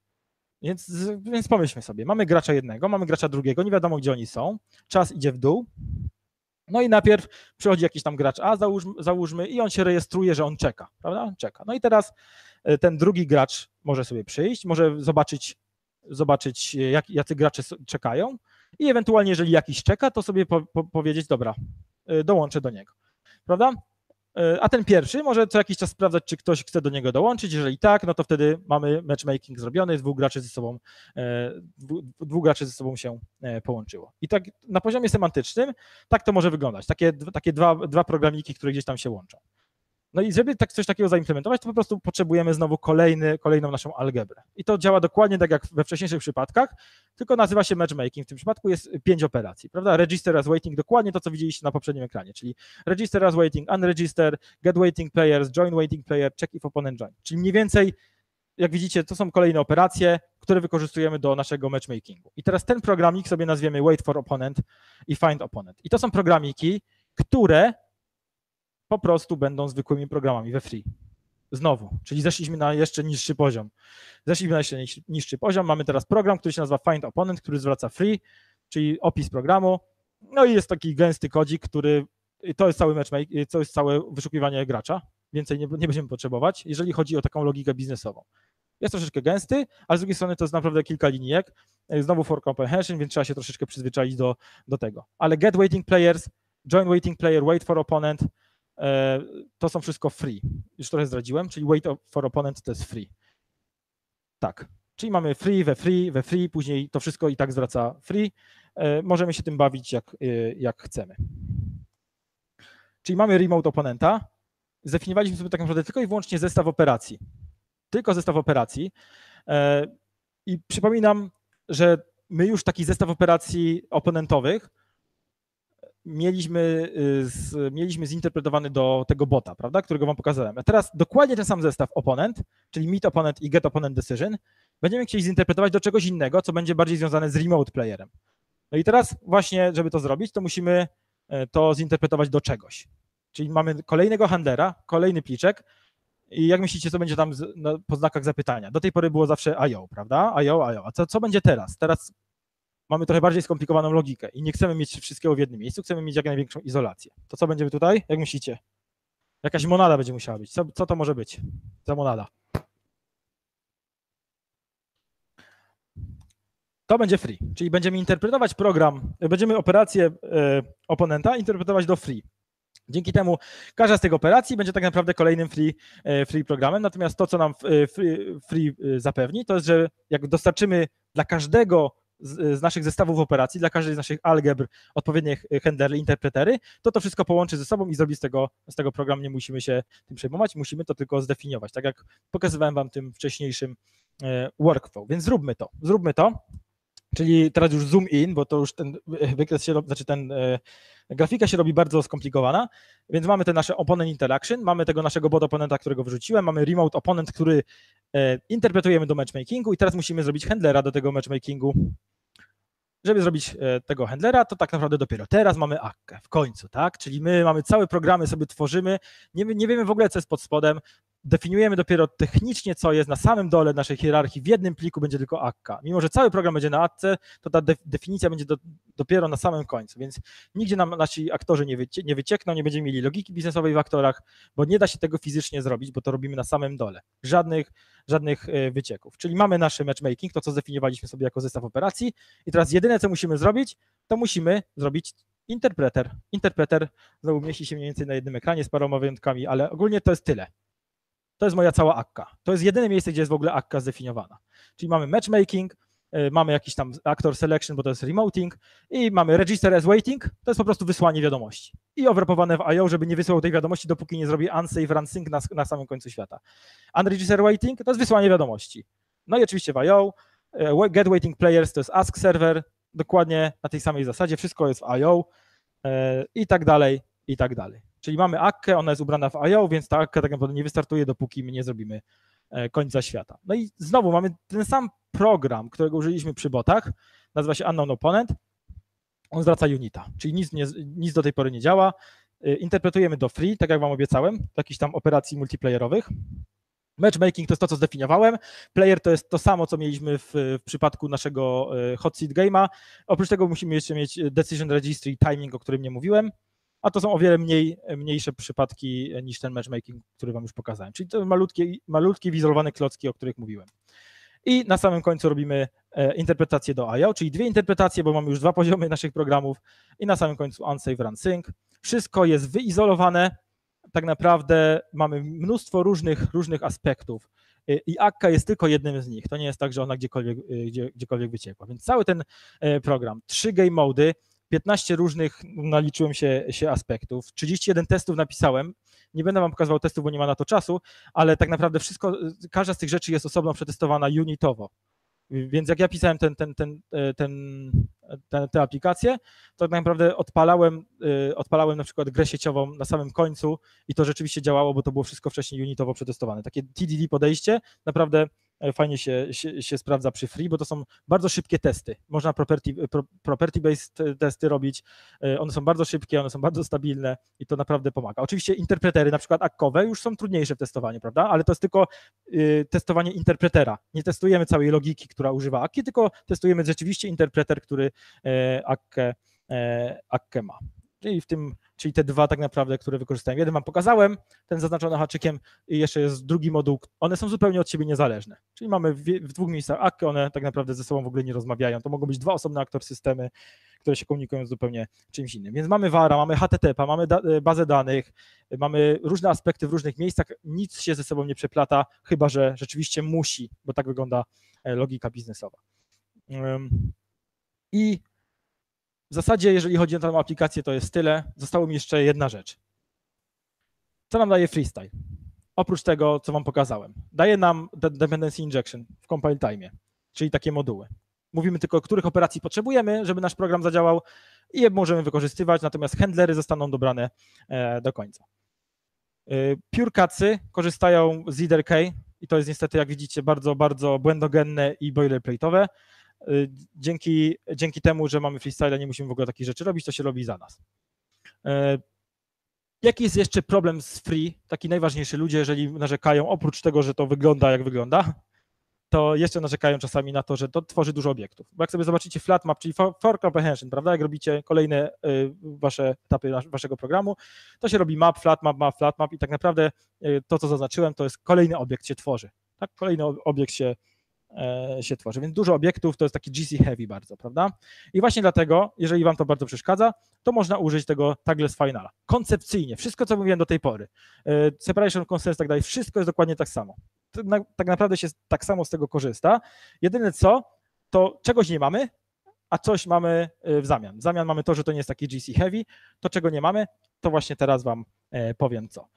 Więc, więc pomyślmy sobie, mamy gracza jednego, mamy gracza drugiego, nie wiadomo gdzie oni są, czas idzie w dół, no i najpierw przychodzi jakiś tam gracz A, załóżmy, załóżmy, i on się rejestruje, że on czeka, prawda? Czeka. No i teraz e, ten drugi gracz może sobie przyjść, może zobaczyć, zobaczyć jak, jacy gracze czekają i ewentualnie, jeżeli jakiś czeka, to sobie po, po, powiedzieć, dobra, e, dołączę do niego, prawda? E, a ten pierwszy może co jakiś czas sprawdzać, czy ktoś chce do niego dołączyć. Jeżeli tak, no to wtedy mamy matchmaking zrobiony, dwóch graczy ze sobą, e, dwóch graczy ze sobą się e, połączyło. I tak na poziomie semantycznym tak to może wyglądać. Takie, takie dwa, dwa programiki, które gdzieś tam się łączą. No i żeby tak coś takiego zaimplementować, to po prostu potrzebujemy znowu kolejny, kolejną naszą algebrę. I to działa dokładnie tak jak we wcześniejszych przypadkach, tylko nazywa się matchmaking. W tym przypadku jest pięć operacji, prawda? Register as waiting, dokładnie to, co widzieliście na poprzednim ekranie, czyli register as waiting, unregister, get waiting players, join waiting player, check if opponent join. Czyli mniej więcej, jak widzicie, to są kolejne operacje, które wykorzystujemy do naszego matchmakingu. I teraz ten programik sobie nazwiemy wait for opponent i find opponent. I to są programiki, które po prostu będą zwykłymi programami we free. Znowu, czyli zeszliśmy na jeszcze niższy poziom. Zeszliśmy na jeszcze niższy poziom. Mamy teraz program, który się nazywa Find Opponent, który zwraca free, czyli opis programu. No i jest taki gęsty kodzik, który to jest cały matchmake, to jest całe wyszukiwanie gracza. Więcej nie, nie będziemy potrzebować, jeżeli chodzi o taką logikę biznesową. Jest troszeczkę gęsty, ale z drugiej strony to jest naprawdę kilka linijek. Znowu for comprehension, więc trzeba się troszeczkę przyzwyczaić do, do tego. Ale get waiting players, join waiting player, wait for opponent, E, to są wszystko free. Już trochę zdradziłem, czyli wait for opponent to jest free. Tak, czyli mamy free we free, we free, później to wszystko i tak zwraca free. E, możemy się tym bawić jak, e, jak chcemy. Czyli mamy remote oponenta. Zdefiniowaliśmy sobie tak naprawdę tylko i wyłącznie zestaw operacji. Tylko zestaw operacji. I przypominam, że my już taki zestaw operacji oponentowych mieliśmy, y, z, mieliśmy zinterpretowany do tego bota, prawda, którego wam pokazałem. A teraz dokładnie ten sam zestaw opponent, czyli meet opponent i get opponent decision, będziemy chcieli zinterpretować do czegoś innego, co będzie bardziej związane z remote playerem. No i teraz właśnie, żeby to zrobić, to musimy e, to zinterpretować do czegoś. Czyli mamy kolejnego handlera, kolejny pliczek i jak myślicie, co będzie tam z, no, po znakach zapytania? Do tej pory było zawsze IO, prawda? IO, IO. A co, co będzie teraz? Teraz mamy trochę bardziej skomplikowaną logikę i nie chcemy mieć wszystkiego w jednym miejscu, chcemy mieć jak największą izolację. To co będziemy tutaj? Jak myślicie? Jakaś monada będzie musiała być. Co, co to może być za monada? To będzie free, czyli będziemy interpretować program, będziemy operację e, oponenta interpretować do free. Dzięki temu każda z tych operacji będzie tak naprawdę kolejnym free, e, free programem, natomiast to, co nam e, free, free zapewni, to jest, że jak dostarczymy dla każdego z, naszych zestawów operacji, dla każdej z naszych algebr odpowiednich handlery, interpretery, to to wszystko połączy ze sobą i zrobi z tego, z tego program, nie musimy się tym przejmować, musimy to tylko zdefiniować, tak jak pokazywałem wam tym wcześniejszym e, workflow. Więc zróbmy to, zróbmy to. Czyli teraz już zoom in, bo to już ten wykres się, znaczy ten e, grafika się robi bardzo skomplikowana, więc mamy te nasze opponent interaction, mamy tego naszego bot oponenta, którego wrzuciłem, mamy remote opponent, który e, interpretujemy do matchmakingu i teraz musimy zrobić handlera do tego matchmakingu. Żeby zrobić e, tego handlera, to tak naprawdę dopiero teraz mamy akkę, w końcu, tak? Czyli my mamy całe programy, sobie tworzymy, nie, nie wiemy w ogóle, co jest pod spodem, definiujemy dopiero technicznie, co jest na samym dole naszej hierarchii. W jednym pliku będzie tylko akka. Mimo, że cały program będzie na akce, to ta definicja będzie do, dopiero na samym końcu, więc nigdzie nam nasi aktorzy nie, wycie, nie wyciekną, nie będziemy mieli logiki biznesowej w aktorach, bo nie da się tego fizycznie zrobić, bo to robimy na samym dole. Żadnych, żadnych e, wycieków. Czyli mamy nasz matchmaking, to co zdefiniowaliśmy sobie jako zestaw operacji i teraz jedyne, co musimy zrobić, to musimy zrobić interpreter. Interpreter znowu mieści się mniej więcej na jednym ekranie z paroma wyjątkami, ale ogólnie to jest tyle. To jest moja cała akka. To jest jedyne miejsce, gdzie jest w ogóle akka zdefiniowana. Czyli mamy matchmaking, y, mamy jakiś tam actor selection, bo to jest remoting i mamy register as waiting, to jest po prostu wysłanie wiadomości. I overpowane w IO, żeby nie wysłał tej wiadomości, dopóki nie zrobi unsafe run sync na, na samym końcu świata. Unregister waiting to jest wysłanie wiadomości. No i oczywiście w IO, y, get waiting players to jest ask server, dokładnie na tej samej zasadzie, wszystko jest w IO y, i tak dalej, i tak dalej. Czyli mamy akkę, ona jest ubrana w IO, więc ta akka tak naprawdę nie wystartuje, dopóki my nie zrobimy e, końca świata. No i znowu mamy ten sam program, którego użyliśmy przy botach, nazywa się Unknown Opponent, on zwraca unita, czyli nic, nie, nic do tej pory nie działa. E, interpretujemy do free, tak jak wam obiecałem, do jakichś tam operacji multiplayerowych. Matchmaking to jest to, co zdefiniowałem. Player to jest to samo, co mieliśmy w, w przypadku naszego e, hot seat game'a. Oprócz tego musimy jeszcze mieć decision registry i timing, o którym nie mówiłem, a to są o wiele mniej, mniejsze przypadki niż ten matchmaking, który wam już pokazałem. Czyli to malutkie, malutkie wizualizowane klocki, o których mówiłem. I na samym końcu robimy e, interpretację do IO, czyli dwie interpretacje, bo mamy już dwa poziomy naszych programów i na samym końcu unsafe run sync. Wszystko jest wyizolowane, tak naprawdę mamy mnóstwo różnych, różnych aspektów y, i Akka jest tylko jednym z nich. To nie jest tak, że ona gdziekolwiek, y, gdzie, gdziekolwiek wyciekła. Więc cały ten e, program, trzy game mody, 15 różnych, naliczyłem się, się aspektów, 31 testów napisałem. Nie będę wam pokazywał testów, bo nie ma na to czasu, ale tak naprawdę wszystko, każda z tych rzeczy jest osobno przetestowana unitowo. Więc jak ja pisałem ten, ten, ten, e, ten, ten, tę aplikację, to tak naprawdę odpalałem, e, odpalałem na przykład grę sieciową na samym końcu i to rzeczywiście działało, bo to było wszystko wcześniej unitowo przetestowane. Takie TDD podejście naprawdę fajnie się, się, się, sprawdza przy free, bo to są bardzo szybkie testy. Można property, property-based testy robić, e, one są bardzo szybkie, one są bardzo stabilne i to naprawdę pomaga. Oczywiście interpretery, na przykład akkowe, już są trudniejsze w testowaniu, prawda? Ale to jest tylko y, testowanie interpretera. Nie testujemy całej logiki, która używa Akki, tylko testujemy rzeczywiście interpreter, który e, Akkę, Akkę ma. Czyli w tym czyli te dwa tak naprawdę, które wykorzystałem. Jeden wam pokazałem, ten zaznaczony haczykiem i jeszcze jest drugi moduł. One są zupełnie od siebie niezależne. Czyli mamy w, w dwóch miejscach akty, one tak naprawdę ze sobą w ogóle nie rozmawiają. To mogą być dwa osobne aktor systemy, które się komunikują zupełnie czymś innym. Więc mamy VARA, mamy HTTP, mamy da, e, bazę danych, mamy różne aspekty w różnych miejscach, nic się ze sobą nie przeplata, chyba że rzeczywiście musi, bo tak wygląda e, logika biznesowa. I w zasadzie, jeżeli chodzi o tę aplikację, to jest tyle. Zostało mi jeszcze jedna rzecz. Co nam daje freestyle? Oprócz tego, co wam pokazałem. Daje nam dependency injection w compile time, czyli takie moduły. Mówimy tylko, których operacji potrzebujemy, żeby nasz program zadziałał i je możemy wykorzystywać, natomiast handlery zostaną dobrane e, do końca. E, Purecatsy korzystają z IDRK i to jest niestety, jak widzicie, bardzo, bardzo błędogenne i boilerplate'owe. Y, dzięki, dzięki temu, że mamy freestyle, nie musimy w ogóle takich rzeczy robić, to się robi za nas. Y, jaki jest jeszcze problem z free? Taki najważniejszy ludzie, jeżeli narzekają, oprócz tego, że to wygląda jak wygląda, to jeszcze narzekają czasami na to, że to tworzy dużo obiektów. Bo jak sobie zobaczycie flat map, czyli for comprehension, prawda, jak robicie kolejne y, wasze etapy waszego programu, to się robi map, flat map, map, flat map i tak naprawdę to, co zaznaczyłem, to jest kolejny obiekt się tworzy. Tak, kolejny obiekt się się tworzy. Więc dużo obiektów to jest taki GC heavy bardzo, prawda? I właśnie dlatego, jeżeli Wam to bardzo przeszkadza, to można użyć tego tagless finala. Koncepcyjnie, wszystko co mówiłem do tej pory, e, separation concerns, tak dalej, wszystko jest dokładnie tak samo. Tak naprawdę się tak samo z tego korzysta. Jedyne co, to czegoś nie mamy, a coś mamy e, w zamian. W zamian mamy to, że to nie jest taki GC heavy, to czego nie mamy, to właśnie teraz Wam powiem co.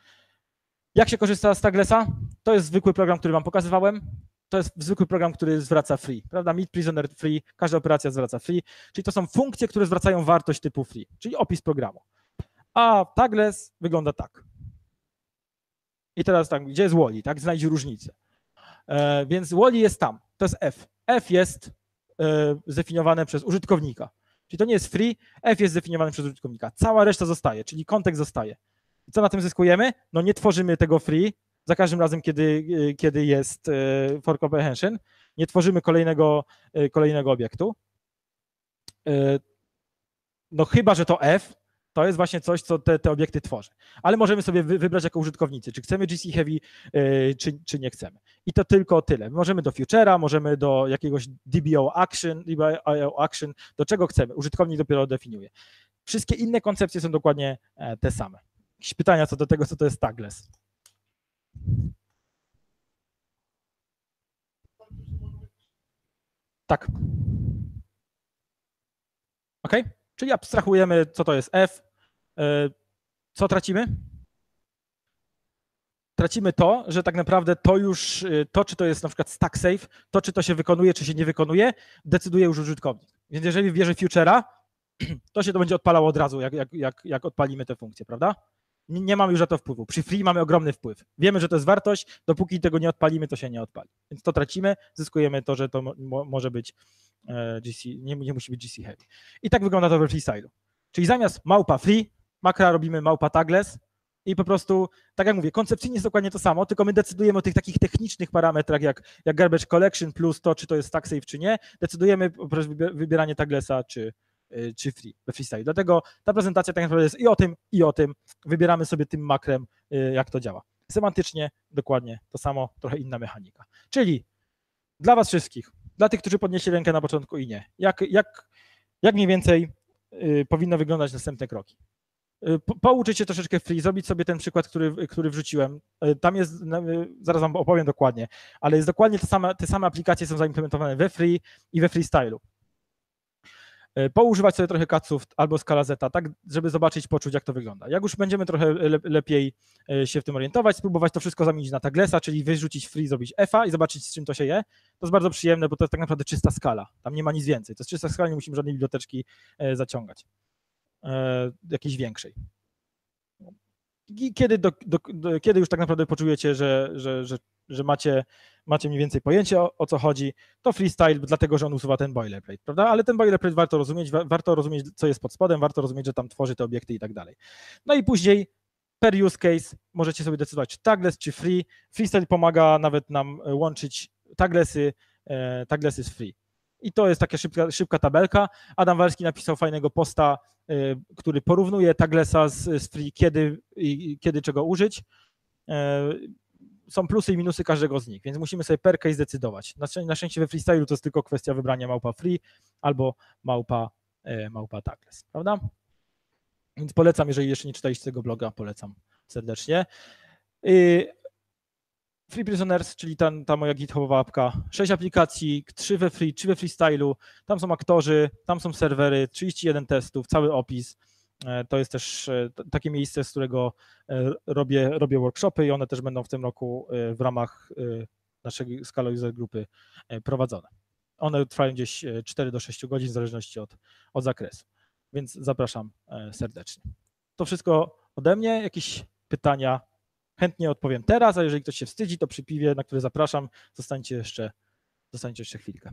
Jak się korzysta z Taglessa? To jest zwykły program, który Wam pokazywałem to jest zwykły program, który zwraca free, prawda? Meet prisoner free, każda operacja zwraca free, czyli to są funkcje, które zwracają wartość typu free, czyli opis programu. A tagless wygląda tak. I teraz tak, gdzie jest Wally, tak? Znajdź różnicę. E, więc Wally jest tam, to jest F. F jest e, zdefiniowane przez użytkownika. Czyli to nie jest free, F jest zdefiniowany przez użytkownika. Cała reszta zostaje, czyli kontekst zostaje. I co na tym zyskujemy? No nie tworzymy tego free, za każdym razem, kiedy, y, kiedy jest y, for comprehension. Nie tworzymy kolejnego, y, kolejnego obiektu. No chyba, że to F, to jest właśnie coś, co te, te obiekty tworzy. Ale możemy sobie wybrać jako użytkownicy, czy chcemy GC Heavy, czy, czy nie chcemy. I to tylko tyle. Możemy do Future'a, możemy do jakiegoś DBO Action, DBO Action, do czego chcemy. Użytkownik dopiero definiuje. Wszystkie inne koncepcje są dokładnie e, te same. Jakieś pytania co do tego, co to jest tagless? Tak. OK? Czyli abstrahujemy, co to jest F. E, co tracimy? Tracimy to, że tak naprawdę to już, e, to czy to jest na przykład stack safe, to czy to się wykonuje, czy się nie wykonuje, decyduje już użytkownik. Więc jeżeli wierzy future'a, to się to będzie odpalało od razu, jak, jak, jak, jak odpalimy tę funkcję, prawda? Nie, mamy już na to wpływu. Przy free mamy ogromny wpływ. Wiemy, że to jest wartość, dopóki tego nie odpalimy, to się nie odpali. Więc to tracimy, zyskujemy to, że to mo może być e, GC, nie, nie, musi być GC heavy. I tak wygląda to we freestylu. Czyli zamiast małpa free, makra robimy małpa tagless i po prostu, tak jak mówię, koncepcyjnie jest dokładnie to samo, tylko my decydujemy o tych takich technicznych parametrach, jak, jak garbage collection plus to, czy to jest stack safe, czy nie, decydujemy poprzez wybieranie taglesa, czy, czy free, we freestyle. Dlatego ta prezentacja tak naprawdę jest i o tym, i o tym. Wybieramy sobie tym makrem, y, jak to działa. Semantycznie dokładnie to samo, trochę inna mechanika. Czyli dla Was wszystkich, dla tych, którzy podnieśli rękę na początku i nie, jak, jak, jak mniej więcej y, powinno wyglądać następne kroki? Y, pouczyć się troszeczkę free, zrobić sobie ten przykład, który, który wrzuciłem. Y, tam jest, y, zaraz wam opowiem dokładnie, ale jest dokładnie te same, te same aplikacje są zaimplementowane we free i we freestylu. Poużywać sobie trochę kaców albo skala zeta, tak, żeby zobaczyć, poczuć, jak to wygląda. Jak już będziemy trochę lepiej się w tym orientować, spróbować to wszystko zamienić na taglesa, czyli wyrzucić free, zrobić efa i zobaczyć, z czym to się je, to jest bardzo przyjemne, bo to jest tak naprawdę czysta skala. Tam nie ma nic więcej. To jest czysta skala, nie musimy żadnej biblioteczki zaciągać. E, jakiejś większej. Kiedy, do, do, do, kiedy już tak naprawdę poczujecie, że, że, że, że macie, macie mniej więcej pojęcie o, o, co chodzi, to freestyle, dlatego że on usuwa ten boilerplate, prawda? Ale ten boilerplate warto rozumieć, wa, warto rozumieć, co jest pod spodem, warto rozumieć, że tam tworzy te obiekty i tak dalej. No i później per use case możecie sobie decydować, czy tagless, czy free. Freestyle pomaga nawet nam łączyć taglessy, e, taglessy z free. I to jest taka szybka, szybka tabelka. Adam Walski napisał fajnego posta, y, który porównuje taglesa z, z free, kiedy, kiedy czego użyć. Y, są plusy i minusy każdego z nich, więc musimy sobie per case zdecydować. Na, na szczęście we freestylu to jest tylko kwestia wybrania małpa free albo małpa, y, małpa tagless, prawda? Więc polecam, jeżeli jeszcze nie czytaliście tego bloga, polecam serdecznie. Free Prisoners, czyli ta, ta moja GitHubowa apka, 6 aplikacji, 3 we free, 3 we freestylu, tam są aktorzy, tam są serwery, 31 testów, cały opis. E, to jest też e, takie miejsce, z którego e, robię, robię workshopy i one też będą w tym roku w ramach naszej Scala User grupy prowadzone. One trwają gdzieś 4 do 6 godzin w zależności od, od zakresu, więc zapraszam serdecznie. To wszystko ode mnie. Jakieś pytania Chętnie odpowiem teraz, a jeżeli ktoś się wstydzi, to przy piwie, na które zapraszam, zostańcie jeszcze, zostańcie jeszcze chwilkę.